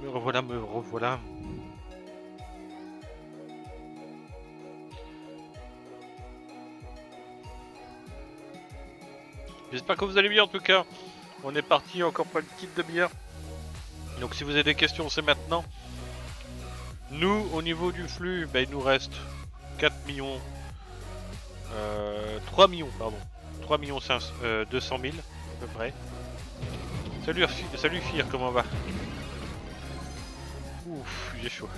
[SPEAKER 2] Me revoilà, me revoilà. J'espère que vous allez bien en tout cas. On est parti encore pas une petite demi-heure. Donc si vous avez des questions, c'est maintenant. Nous, au niveau du flux, bah, il nous reste 4 millions... Euh, 3 millions, pardon. 3 millions 500, euh, 200 000 près. Salut, salut Fir, comment va? Ouf, j'ai chaud.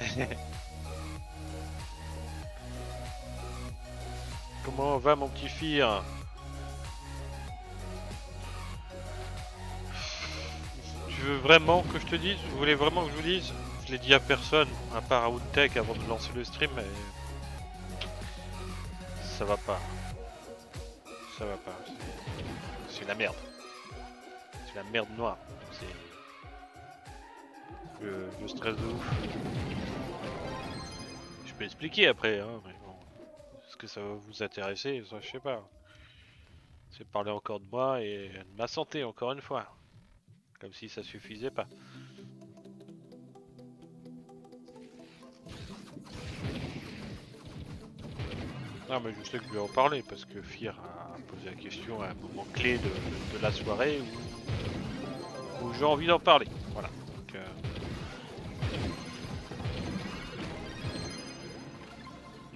[SPEAKER 2] [LAUGHS] comment va mon petit Fir? Tu veux vraiment que je te dise? Vous voulez vraiment que je vous dise? Je l'ai dit à personne, à part à Outtech avant de lancer le stream, mais... Ça va pas ça va pas. C'est la merde. C'est la merde noire. C'est. Je, stress de ouf. Je peux expliquer après, hein, mais bon. Est-ce que ça va vous intéresser? Je sais pas. C'est parler encore de moi et de ma santé, encore une fois. Comme si ça suffisait pas. Non mais je sais que je vais en parler parce que Fir a posé la question à un moment clé de, la soirée où, j'ai envie d'en parler. Voilà. Donc, euh,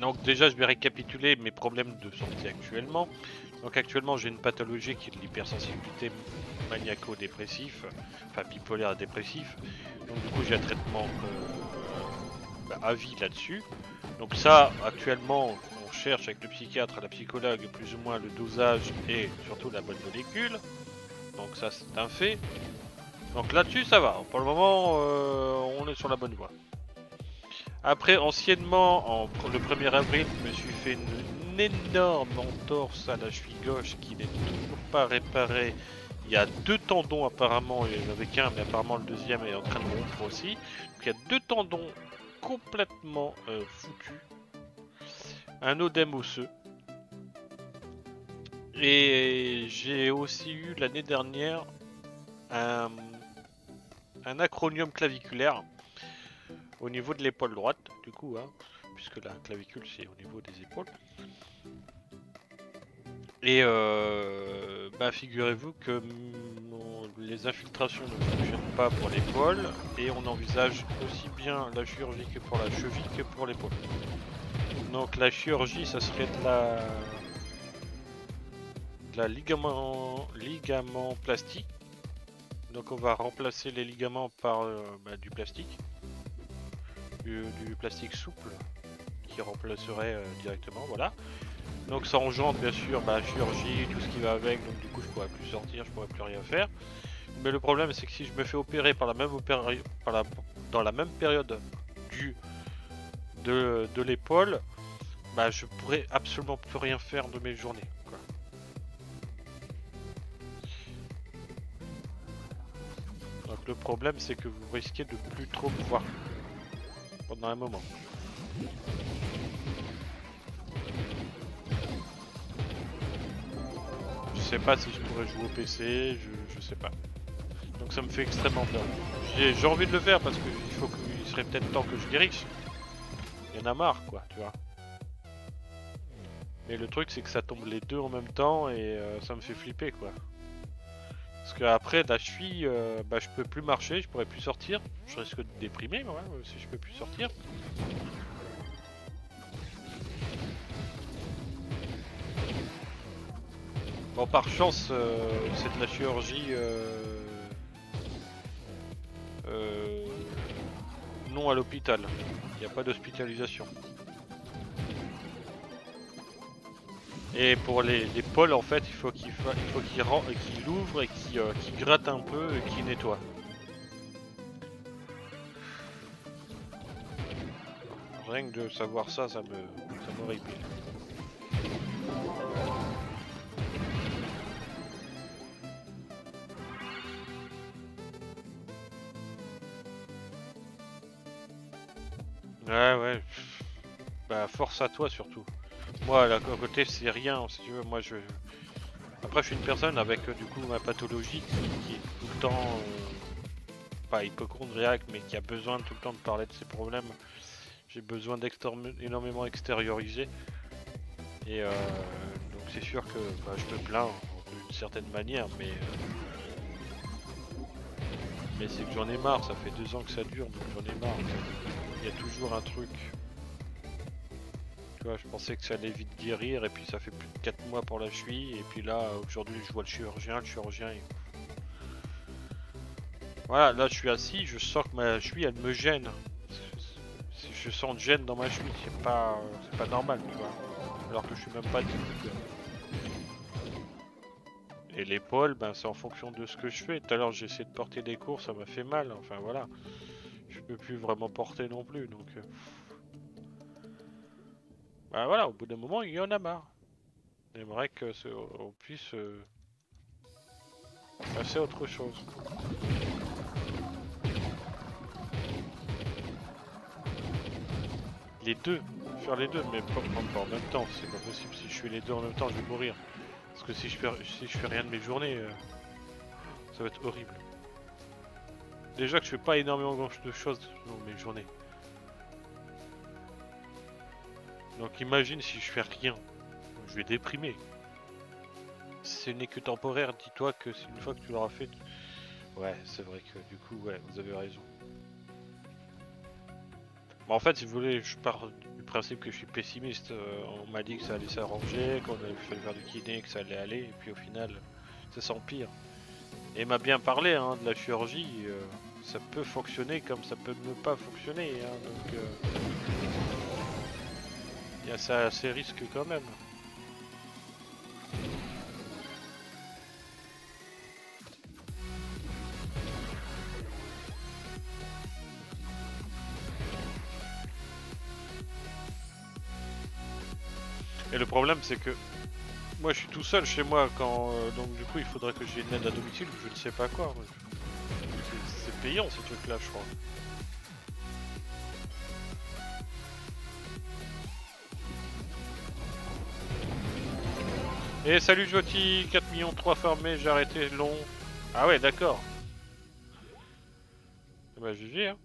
[SPEAKER 2] Donc déjà je vais récapituler mes problèmes de santé actuellement. Donc actuellement j'ai une pathologie qui est de l'hypersensibilité maniaco-dépressif, enfin bipolaire dépressif. Donc du coup j'ai un traitement euh, bah, à vie là-dessus. Donc ça actuellement cherche avec le psychiatre, la psychologue, plus ou moins le dosage et surtout la bonne molécule. Donc ça c'est un fait. Donc là-dessus ça va. Pour le moment euh, on est sur la bonne voie. Après anciennement, en, le 1er avril, je me suis fait une, énorme entorse à la cheville gauche qui n'est toujours pas réparée. Il y a deux tendons apparemment, il y en avait qu'un, mais apparemment le deuxième est en train de rompre aussi. Donc il y a deux tendons complètement euh, foutus un odème osseux. Et j'ai aussi eu l'année dernière un, acronyme claviculaire au niveau de l'épaule droite, du coup, hein, puisque la clavicule c'est au niveau des épaules. Et euh, bah, figurez-vous que les infiltrations ne fonctionnent pas pour l'épaule et on envisage aussi bien la chirurgie que pour la cheville que pour l'épaule. Donc la chirurgie, ça serait de la, ligament, ligament plastique. Donc on va remplacer les ligaments par euh, bah, du plastique, du, plastique souple qui remplacerait euh, directement, voilà. Donc ça engendre bien sûr bah, chirurgie, tout ce qui va avec, donc du coup je pourrais plus sortir, je pourrais plus rien faire. Mais le problème c'est que si je me fais opérer dans la même période du de l'épaule, bah je pourrais absolument plus rien faire de mes journées. Donc le problème c'est que vous risquez de plus trop pouvoir pendant un moment. Je sais pas si je pourrais jouer au PC, je, je sais pas. Donc ça me fait extrêmement peur. J'ai envie de le faire parce qu'il faut qu'il serait peut-être temps que je dirige. Il y en a marre quoi, tu vois. Mais le truc c'est que ça tombe les deux en même temps et euh, ça me fait flipper quoi. Parce qu'après la cheville, euh, bah, je peux plus marcher, je pourrais plus sortir. Je risque de déprimer moi, si je peux plus sortir. Bon par chance euh, c'est de la chirurgie non à l'hôpital. Il n'y a pas d'hospitalisation. Et pour les, pôles, en fait, il faut qu'il qu'il l'ouvre et euh, qu'il gratte un peu et qu'il nettoie. Rien que de savoir ça, ça me ça. Ouais, ouais. Bah, force à toi surtout. Moi, à côté, c'est rien, si tu veux. Moi, je. Après, je suis une personne avec euh, du coup ma pathologie qui, est tout le temps. Euh, pas hypochondriaque, mais qui a besoin tout le temps de parler de ses problèmes. J'ai besoin d'énormément extérioriser. Et euh, donc, c'est sûr que bah, je me plains d'une certaine manière, mais. Mais c'est que j'en ai marre, ça fait deux ans que ça dure, donc j'en ai marre. Il y a toujours un truc je pensais que ça allait vite guérir et puis ça fait plus de 4 mois pour la cheville et puis là aujourd'hui je vois le chirurgien, le chirurgien Voilà, là je suis assis, je sens que ma cheville elle me gêne. Je sens de gêne dans ma cheville, c'est pas c'est pas normal tu vois. Alors que je suis même pas dit. Et l'épaule, ben c'est en fonction de ce que je fais. Tout à l'heure j'ai essayé de porter des cours, ça m'a fait mal, enfin voilà. Je peux plus vraiment porter non plus donc. Bah voilà, au bout d'un moment, il y en a marre. J'aimerais que on puisse euh, passer à autre chose. Les deux, faire les deux, mais pas, en même temps, c'est pas possible. Si je fais les deux en même temps, je vais mourir. Parce que si je fais, si je fais rien de mes journées, euh, ça va être horrible. Déjà que je fais pas énormément de choses dans mes journées. Donc imagine si je fais rien. Je vais déprimer. Ce n'est que temporaire, dis-toi que c'est une fois que tu l'auras fait... Ouais, c'est vrai que du coup, ouais, vous avez raison. en fait, si vous voulez, je pars du principe que je suis pessimiste. Euh, on m'a dit que ça allait s'arranger, qu'on le verre du kiné, que ça allait aller, et puis au final, ça s'empire. Et m'a bien parlé hein, de la chirurgie. Euh, ça peut fonctionner comme ça peut ne pas fonctionner. Hein, donc, euh, il y a ça assez risque quand même. Et le problème c'est que moi je suis tout seul chez moi quand euh, donc du coup il faudrait que j'ai une aide à domicile je ne sais pas quoi. C'est payant ce truc là je crois. Et salut Joti, 4 millions 3 fermés, j'ai arrêté long. Ah ouais, d'accord. Bah GG hein.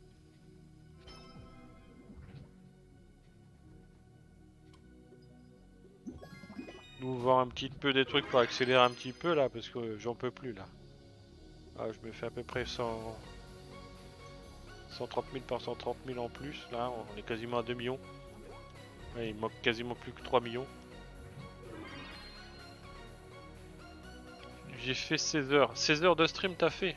[SPEAKER 2] Nous voir un petit peu des trucs pour accélérer un petit peu là, parce que j'en peux plus là. Ah, je me fais à peu près 100... 130 000 par 130 000 en plus, là on est quasiment à 2 millions. il manque quasiment plus que 3 millions. J'ai fait 16 heures. 16 heures de stream t'as fait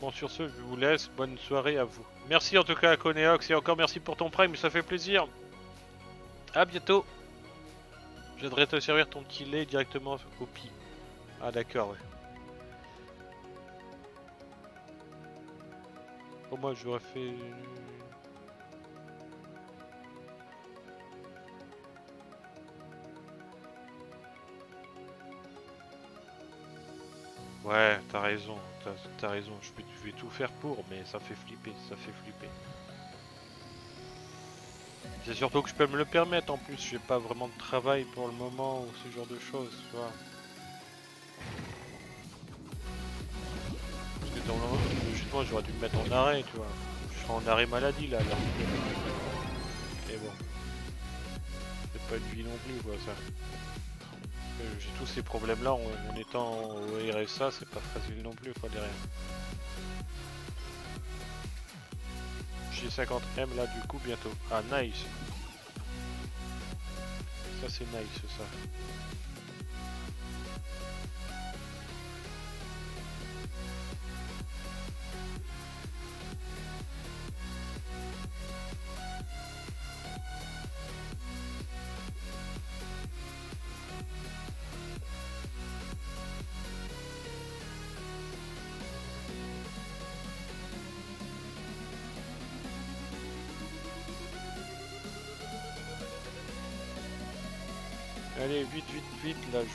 [SPEAKER 2] Bon sur ce, je vous laisse. Bonne soirée à vous. Merci en tout cas à Coneox et encore merci pour ton prime, ça fait plaisir. A bientôt. Je devrais te servir ton killet directement au pi. Ah d'accord, ouais. Pour moi j'aurais fait... Ouais, t'as raison, t'as raison, je vais, tout faire pour, mais ça fait flipper, ça fait flipper. C'est surtout que je peux me le permettre en plus, j'ai pas vraiment de travail pour le moment ou ce genre de choses, tu vois. Parce que dans le logiquement j'aurais dû me mettre en arrêt, tu vois. Je serais en arrêt maladie là, là. Et bon. C'est pas une vie non plus quoi ça. J'ai tous ces problèmes là en, en étant au RSA, c'est pas facile non plus quoi derrière. J'ai 50M là du coup bientôt. Ah nice Ça c'est nice ça.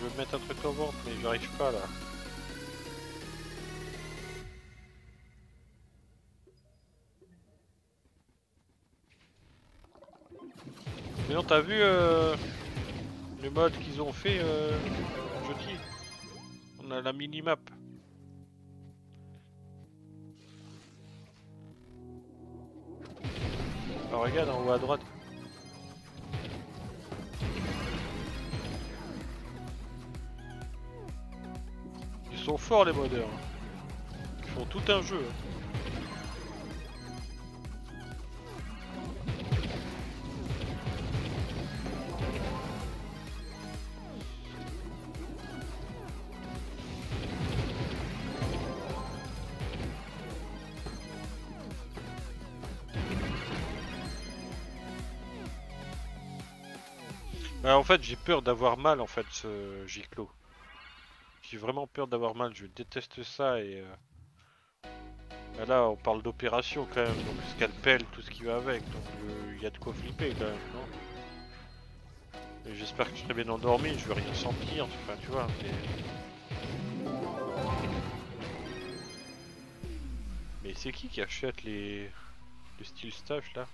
[SPEAKER 2] Je veux mettre un truc au ventre, mais j'arrive pas, là. Sinon, t'as vu euh, le mode qu'ils ont fait euh, On a la mini-map. Ah, regarde en haut à droite. Ils sont forts les modeurs. Ils font tout un jeu. Bah, en fait j'ai peur d'avoir mal en fait ce giclo. J'ai vraiment peur d'avoir mal, je déteste ça et... euh, bah là on parle d'opération quand même, donc scalpel, tout ce qui va avec, donc il y a de quoi flipper quand même, non? J'espère que je serai bien endormi, je vais rien sentir, enfin tu vois, mais... Mais c'est qui qui achète les... le style stash là?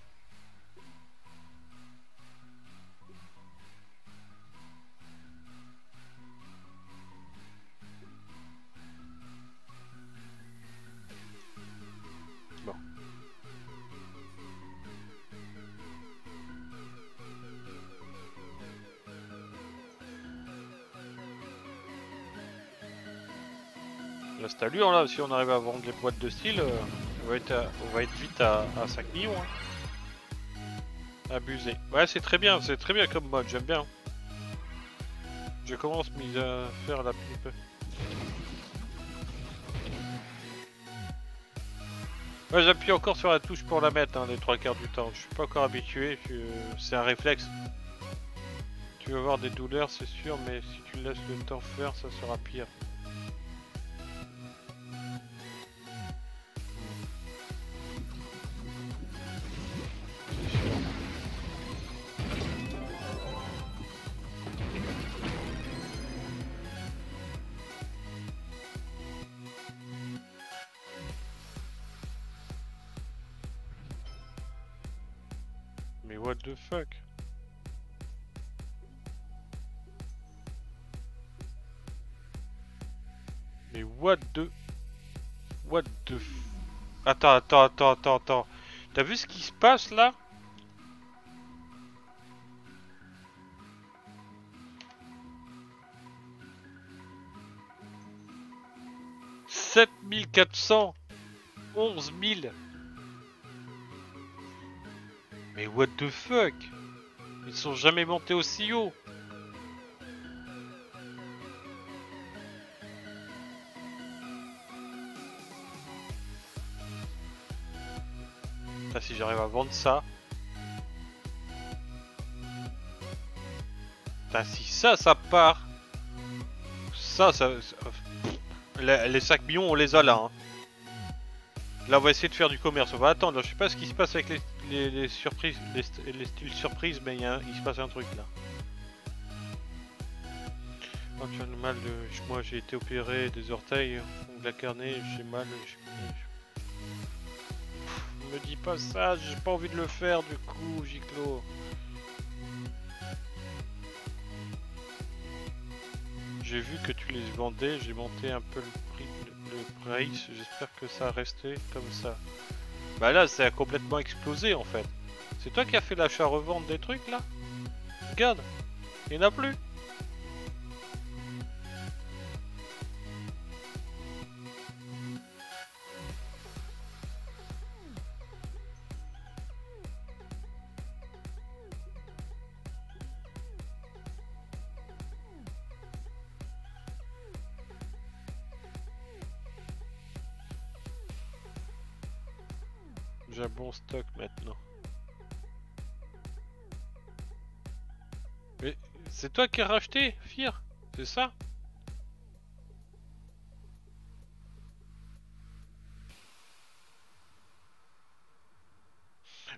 [SPEAKER 2] Là si on arrive à vendre les boîtes de style, euh, on, va être vite à, à 5 millions. hein. Abusé. Ouais c'est très bien, c'est très bien comme mode, j'aime bien. Je commence mis à faire la pipe. Ouais, j'appuie encore sur la touche pour la mettre, hein, les trois quarts du temps. Je suis pas encore habitué, c'est un réflexe. Tu vas avoir des douleurs, c'est sûr, mais si tu laisses le temps faire, ça sera pire. Attends, attends, attends, attends, attends. T'as vu ce qui se passe là? Sept mille quatre cents Onze mille. Mais what the fuck? Ils sont jamais montés aussi haut Si j'arrive à vendre ça... Si ça, ça part... Ça, ça... Les, les 5 millions, on les a là. hein. Là, on va essayer de faire du commerce. On va attendre. Je sais pas ce qui se passe avec les, surprises, les, st- les styles surprises, mais il, y a il se passe un truc là. Mal. Moi j'ai été opéré des orteils, de la carnet, j'ai mal. Me dis pas ça, j'ai pas envie de le faire du coup, Giclo. J'ai vu que tu les vendais, j'ai monté un peu le prix, le, price, j'espère que ça a resté comme ça. Bah là, ça a complètement explosé en fait. C'est toi qui as fait l'achat-revente des trucs là? Regarde, il n'y a plus. Stock maintenant. Mais c'est toi qui as racheté, Fir C'est ça?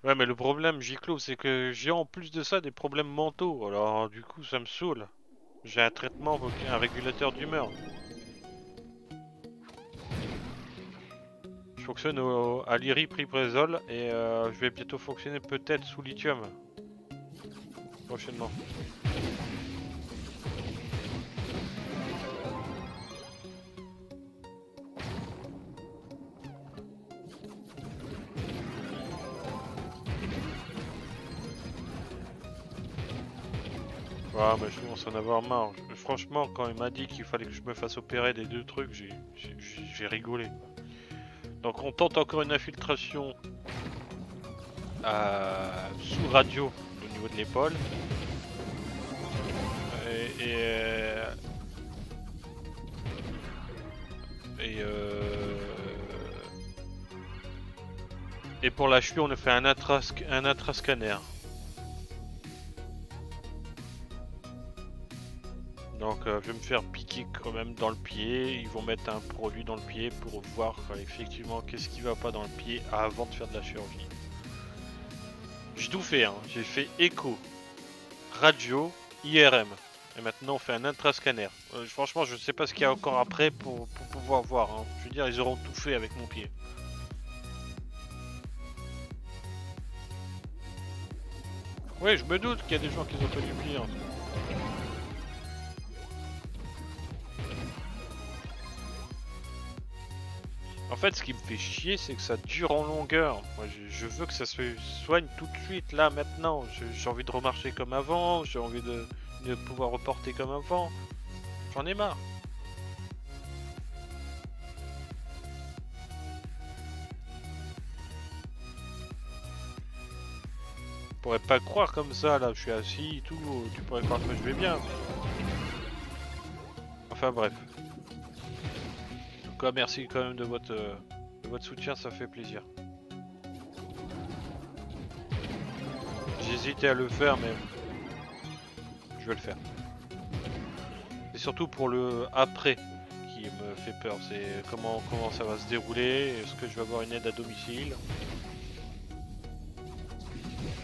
[SPEAKER 2] Ouais mais le problème Giclo c'est que j'ai en plus de ça des problèmes mentaux alors du coup ça me saoule. J'ai un traitement un régulateur d'humeur. Fonctionne au, à l'iripriprazole et euh, je vais bientôt fonctionner peut-être sous lithium. Prochainement. Ah mais je commence à en avoir marre. Franchement quand il m'a dit qu'il fallait que je me fasse opérer des deux trucs, j'ai rigolé. Donc on tente encore une infiltration sous radio au niveau de l'épaule. Et, euh, euh, pour la cheville on a fait un un intrascanner. Donc euh, je vais me faire piquer quand même dans le pied. Ils vont mettre un produit dans le pied pour voir effectivement qu'est-ce qui va pas dans le pied avant de faire de la chirurgie. J'ai tout fait, hein. j'ai fait écho, radio, IRM. Et maintenant on fait un intrascanner. Euh, franchement je sais pas ce qu'il y a encore après pour, pouvoir voir. Hein. Je veux dire ils auront tout fait avec mon pied. Oui je me doute qu'il y a des gens qui ont fait du pire. En fait, ce qui me fait chier, c'est que ça dure en longueur. Moi, je, veux que ça se soigne tout de suite, là, maintenant. J'ai envie de remarcher comme avant, j'ai envie de, pouvoir reporter comme avant. J'en ai marre. Tu pourrais pas croire comme ça, là, je suis assis et tout, tu pourrais croire que je vais bien. Enfin bref merci quand même de votre, de votre soutien, ça fait plaisir. J'hésitais à le faire, mais je vais le faire. Et surtout pour le après qui me fait peur, c'est comment, comment ça va se dérouler, est-ce que je vais avoir une aide à domicile?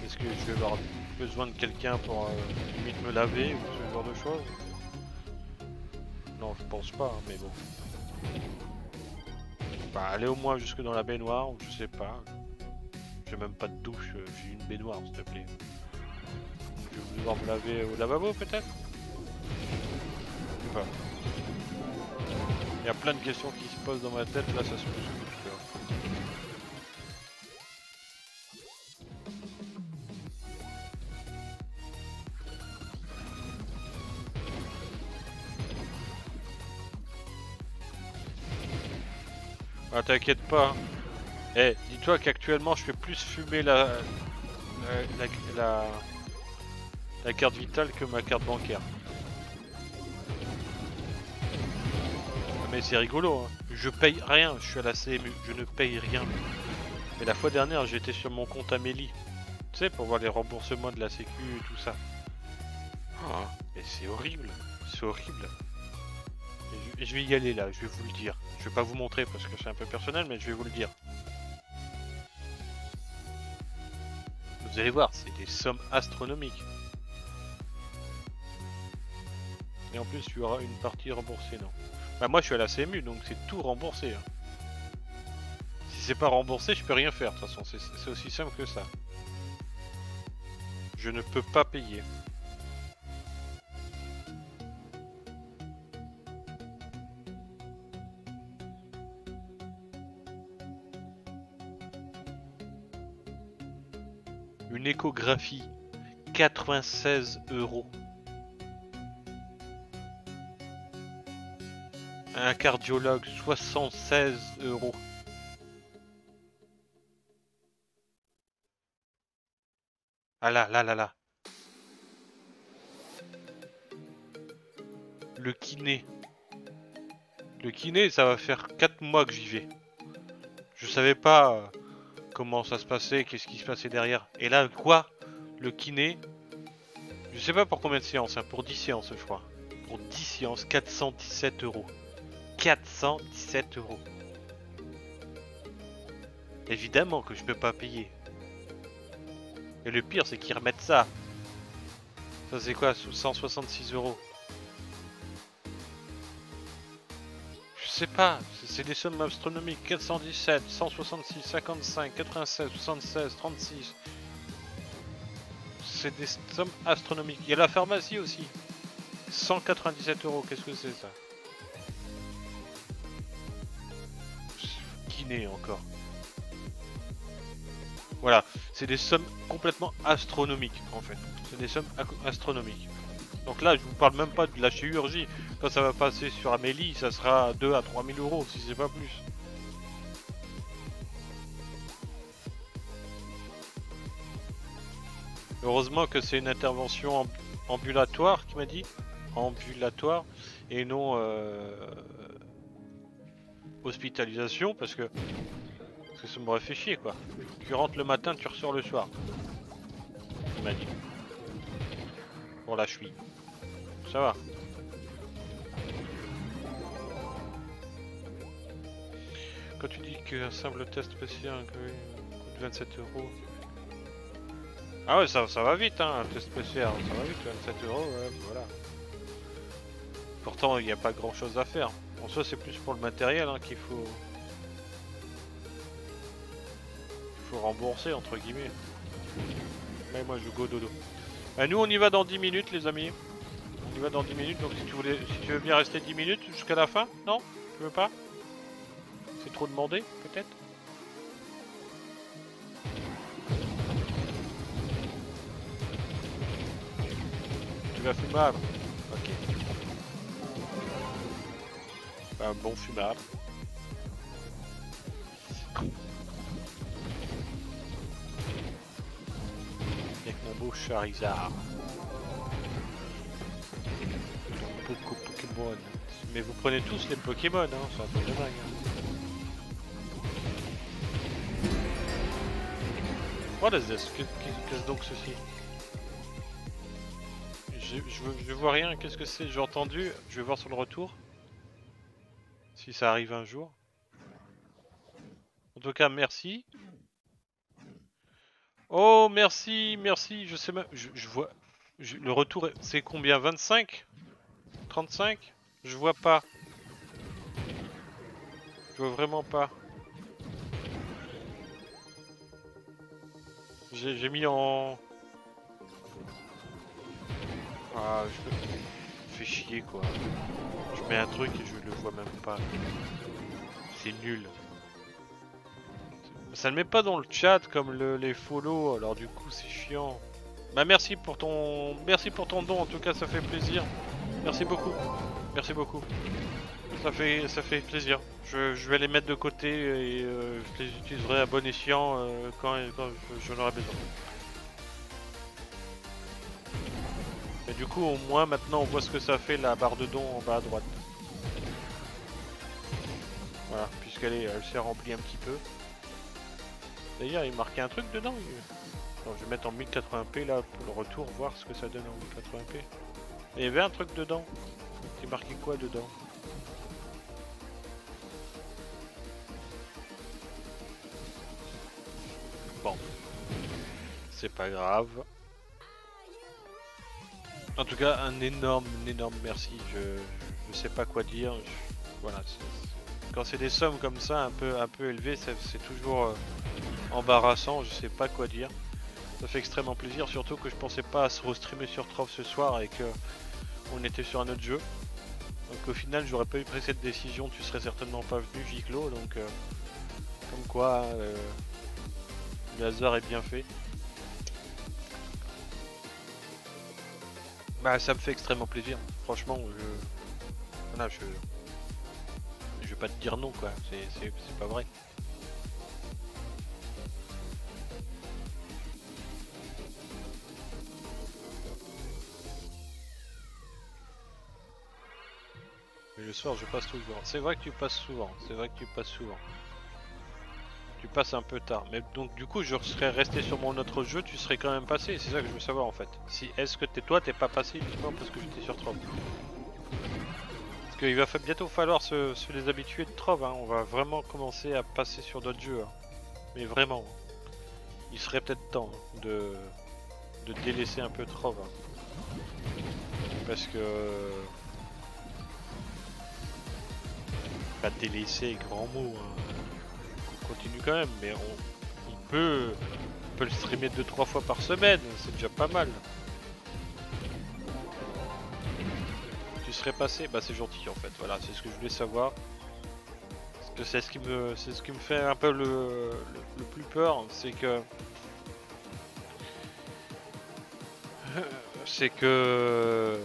[SPEAKER 2] Est-ce que je vais avoir besoin de quelqu'un pour euh, limite me laver ou ce genre de choses? Non, je pense pas, hein, mais bon. Bah, aller au moins jusque dans la baignoire, ou je sais pas. J'ai même pas de douche, euh, j'ai une baignoire s'il te plaît. Je vais devoir me laver au lavabo peut-être? Il y a plein de questions qui se posent dans ma tête, là ça se pose t'inquiète pas. Eh, dis-toi qu'actuellement je fais plus fumer la la, la carte vitale que ma carte bancaire. Mais c'est rigolo, hein. je paye rien, je suis à la CMU, je ne paye rien. Mais la fois dernière j'étais sur mon compte Amélie, tu sais, pour voir les remboursements de la sécu et tout ça. Oh, mais c'est horrible, c'est horrible. Je vais y aller là, je vais vous le dire. Je vais pas vous montrer parce que c'est un peu personnel, mais je vais vous le dire. Vous allez voir, c'est des sommes astronomiques. Et en plus, tu auras une partie remboursée, non Bah moi, je suis à la CMU, donc c'est tout remboursé. hein. Si c'est pas remboursé, je peux rien faire, de toute façon. C'est aussi simple que ça. Je ne peux pas payer. Une échographie, 96 euros. Un cardiologue, 76 euros. Ah là, là, là, là. Le kiné. Le kiné, ça va faire 4 mois que j'y vais. Je savais pas euh, comment ça se passait, qu'est-ce qui se passait derrière. Et là, quoi? Le kiné Je sais pas pour combien de séances, hein, pour 10 séances, je crois. Pour 10 séances, 417 euros. 417 euros. Évidemment que je peux pas payer. Et le pire, c'est qu'ils remettent ça. Ça, c'est quoi? 166 euros. Sais pas, c'est- des sommes astronomiques. 417, 166, 55, 96, 76, 36. C'est des sommes astronomiques. Il y a la pharmacie aussi. 197 euros, qu'est-ce que c'est ça? Kiné encore. Voilà, c'est des sommes complètement astronomiques en fait. C'est des sommes astronomiques. Donc là, je vous parle même pas de la chirurgie. Quand ça va passer sur Amélie, ça sera 2 à 3000 euros si c'est pas plus. Heureusement que c'est une intervention amb- ambulatoire qui m'a dit. Ambulatoire et non euh, hospitalisation parce que, parce que ça m'aurait fait chier quoi. Tu rentres le matin, tu ressors le soir. Il m'a dit. Bon là je suis. Ça va. Quand tu dis qu'un simple test PCR inclut- coûte 27 euros. Ah ouais ça, ça va vite hein, un test PCR, ça va vite, 27 euros, ouais, voilà. Pourtant il n'y a pas grand chose à faire. En soi c'est plus pour le matériel hein, qu'il faut... Il faut rembourser entre guillemets. Mais moi je go dodo. Bah, nous on y va dans 10 minutes les amis. On y va dans 10 minutes donc si tu voulais si tu veux bien rester 10 minutes jusqu'à la fin, non? Tu veux pas? C'est trop demandé peut-être? Tu vas fumable Ok. Un bon fumable. Avec mon beau Charizard. Pokémon. Mais vous prenez tous les Pokémon, hein, c'est un peu de dingue. hein. What is this? Qu'est- qu'est- Qu'est-ce donc ceci? Je, je, vois rien, qu'est-ce que c'est? J'ai entendu, je vais voir sur le retour. Si ça arrive un jour. En tout cas, merci. Oh, merci, merci, je sais même... Je, vois... le retour, est- c'est combien? 25 35 Je vois pas. Je vois vraiment pas. J'ai mis en... Ah, je me fais chier quoi. Je mets un truc et je le vois même pas. C'est nul. Ça ne met pas dans le chat comme le- les follow, alors du coup c'est chiant. Bah merci pour ton merci pour ton don en tout cas ça fait plaisir. Merci beaucoup. Merci beaucoup. Ça fait ça fait plaisir. Je, vais les mettre de côté et euh, je les utiliserai à bon escient euh, quand, quand je- j'en aurai besoin. Et du coup, au moins, maintenant, on voit ce que ça fait la barre de dons en bas à droite. Voilà, puisqu'elle elle s'est remplie un petit peu. D'ailleurs, il marquait un truc dedans. il- je vais mettre en 1080p là pour le retour, voir ce que ça donne en 1080p. Il y avait un truc dedans. Il marqué quoi dedans Bon. C'est pas grave. En tout cas, un énorme, énorme merci. Je, je sais pas quoi dire. voilà. Quand c'est des sommes comme ça, un peu, un peu élevées, c'est toujours euh, embarrassant. Je sais pas quoi dire. Ça fait extrêmement plaisir, surtout que je pensais pas à se restreamer sur Trove ce soir et que on était sur un autre jeu. Donc au final, j'aurais pas eu pris cette décision, tu serais certainement pas venu, Giclo. Donc euh, comme quoi, euh, le hasard est bien fait. Bah ça me fait extrêmement plaisir. Franchement, je... Voilà, je... Je vais pas te dire non quoi, c'est pas vrai. Mais le soir je passe toujours. C'est vrai que tu passes souvent, c'est vrai que tu passes souvent. Tu passes un peu tard. Mais donc du coup je serais resté sur mon autre jeu, tu serais quand même passé. C'est ça que je veux savoir en fait. Si est-ce que t'es toi t'es pas passé uniquement parce que j'étais sur Trove? Parce qu'il va bientôt falloir se, les habituer de Trove. Hein. On va vraiment commencer à passer sur d'autres jeux. Hein. Mais vraiment. Il serait peut-être temps de, de délaisser un peu Trove. Hein. Parce que... Pas délaisser, grand mot continue quand même, mais on, peut, le streamer 2-3 fois par semaine, c'est déjà pas mal. Tu serais passé Bah c'est gentil en fait, voilà, c'est ce que je voulais savoir. Parce que c'est ce qui me c'est ce qui me fait un peu le, le, plus peur, c'est que [LAUGHS] c'est que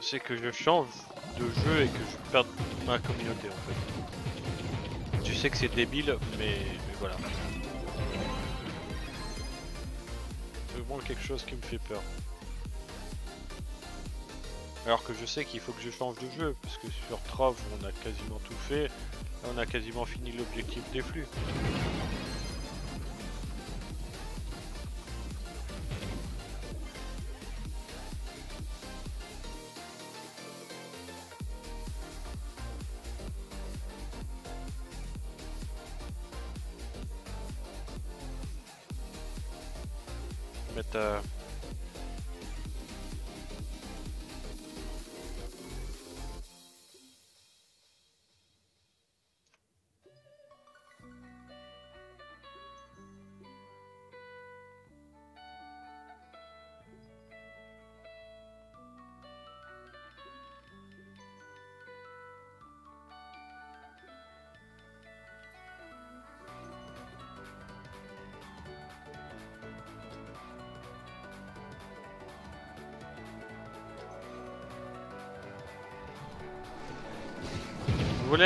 [SPEAKER 2] c'est que je change de jeu et que je perds ma communauté en fait. Tu sais que c'est débile, mais, voilà. C'est vraiment quelque chose qui me fait peur. Alors que je sais qu'il faut que je change de jeu, parce que sur Trove on a quasiment tout fait, on a quasiment fini l'objectif des flux.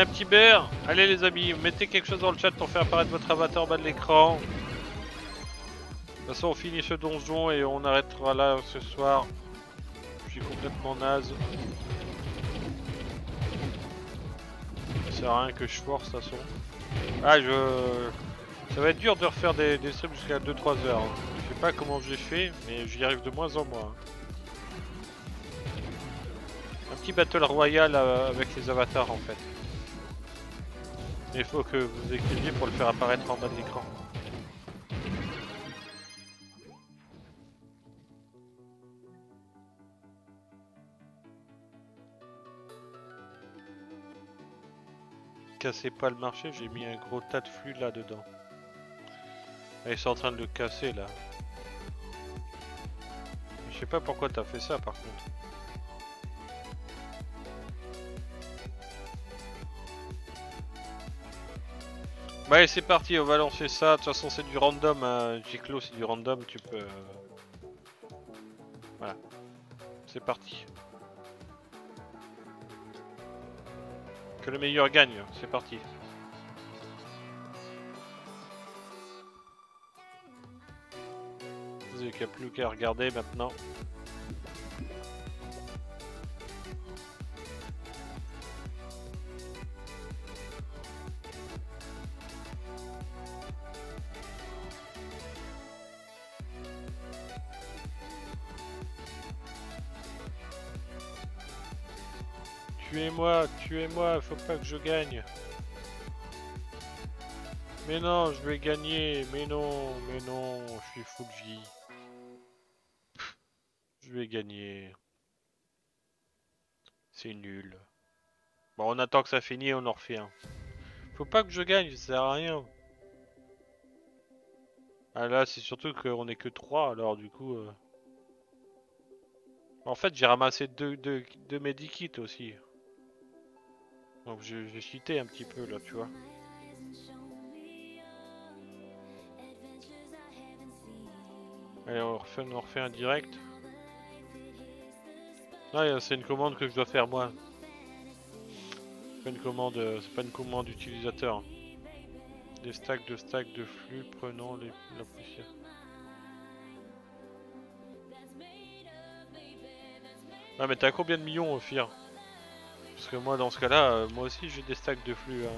[SPEAKER 2] Un petit bear Allez les amis, mettez quelque chose dans le chat pour faire apparaître votre avatar en bas de l'écran. De toute façon on finit ce donjon et on arrêtera là ce soir. Je suis complètement naze. Ça sert à rien que je force de toute façon. Ah je... Ça va être dur de refaire des, streams jusqu'à 2-3 heures. Hein. Je sais pas comment j'ai fait, mais j'y arrive de moins en moins. Un petit battle royal euh, avec les avatars en fait. Il faut que vous écriviez pour le faire apparaître en bas de l'écran. Cassez pas le marché, j'ai mis un gros tas de flux là-dedans. Ils sont en train de le casser là. Je sais pas pourquoi t'as fait ça par contre. Bah allez c'est parti, on va lancer ça, de toute façon c'est du random, hein. Giclo c'est du random, tu peux... Euh, voilà, c'est parti. Que le meilleur gagne, c'est parti. Vous n'avez qu'à plus qu'à regarder maintenant. Faut pas que je gagne. Mais non, je vais gagner, mais non, mais non, je suis Fuji. Je vais gagner. C'est nul. Bon, on attend que ça finisse et on en refait un. Faut pas que je gagne, ça sert à rien. Ah là, c'est surtout qu'on est que 3, alors du coup... euh. En fait, j'ai ramassé deux, deux, deux medikits aussi. Donc j'ai cheaté un petit peu là, tu vois. Allez, on refait, un direct. Ah, c'est une commande que je dois faire moi. C'est pas une commande, euh, c'est pas une commande utilisateur. Des stacks de stacks de flux prenant la poussière. Ah mais t'as combien de millions au Fir Parce que moi dans ce cas-là, euh, moi aussi j'ai des stacks de flux. hein.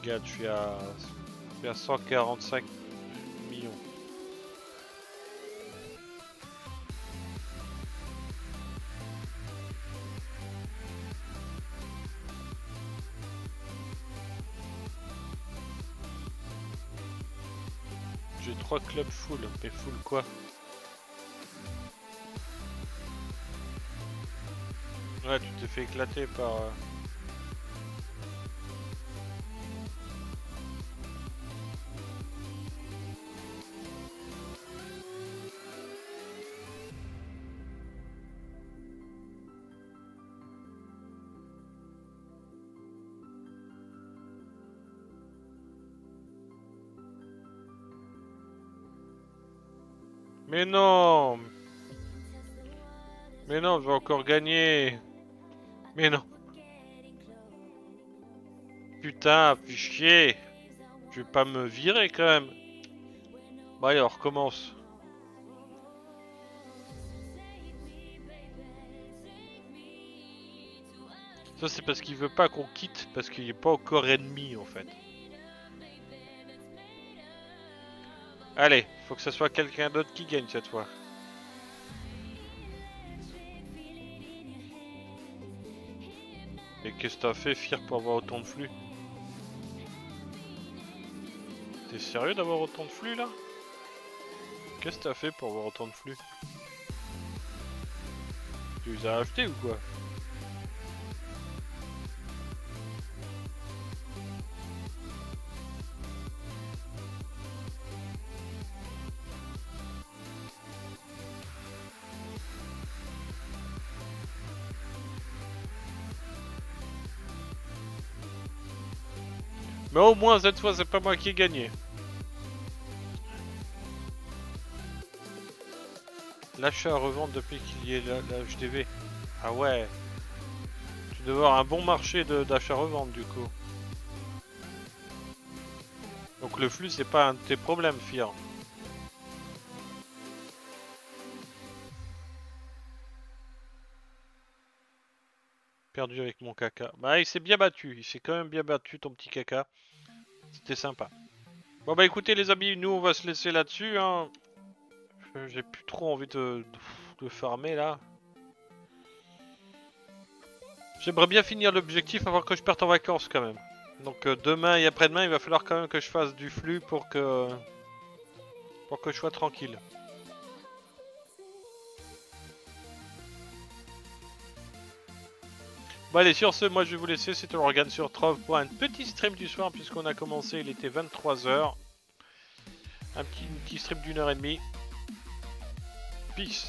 [SPEAKER 2] Regarde, je suis à, je suis à 145 Clubs full, mais full quoi Ouais, tu t'es fait éclater par... Mais non. Mais non, je vais encore gagner. Mais non. Putain, puis chier. Je vais pas me virer quand même. Bon allez, on recommence. Ça c'est parce qu'il veut pas qu'on quitte, parce qu'il est pas encore ennemi en fait. Allez, faut que ce soit quelqu'un d'autre qui gagne cette fois. Et qu'est-ce que t'as fait, Fir, pour avoir autant de flux? T'es sérieux d'avoir autant de flux là? Qu'est-ce que t'as fait pour avoir autant de flux? Tu les as achetés ou quoi? Au moins cette fois c'est pas moi qui ai gagné. L'achat à revendre depuis qu'il y ait la, la HDV. Ah ouais. Tu dois avoir un bon marché d'achat-revente du coup. Donc le flux c'est pas un de tes problèmes, Fir. Perdu avec mon caca. Bah il s'est bien battu, il s'est quand même bien battu ton petit caca. C'était sympa. Bon bah écoutez les amis, nous on va se laisser là-dessus. Hein. J'ai plus trop envie de, de, de farmer là. J'aimerais bien finir l'objectif avant que je parte en vacances quand même. Donc euh, demain et après-demain il va falloir quand même que je fasse du flux pour que... Pour que je sois tranquille. Bon allez sur ce, moi je vais vous laisser, c'était Morgan sur Trove pour un petit stream du soir puisqu'on a commencé, il était 23h. Un petit, un petit stream d'une heure et demie. Peace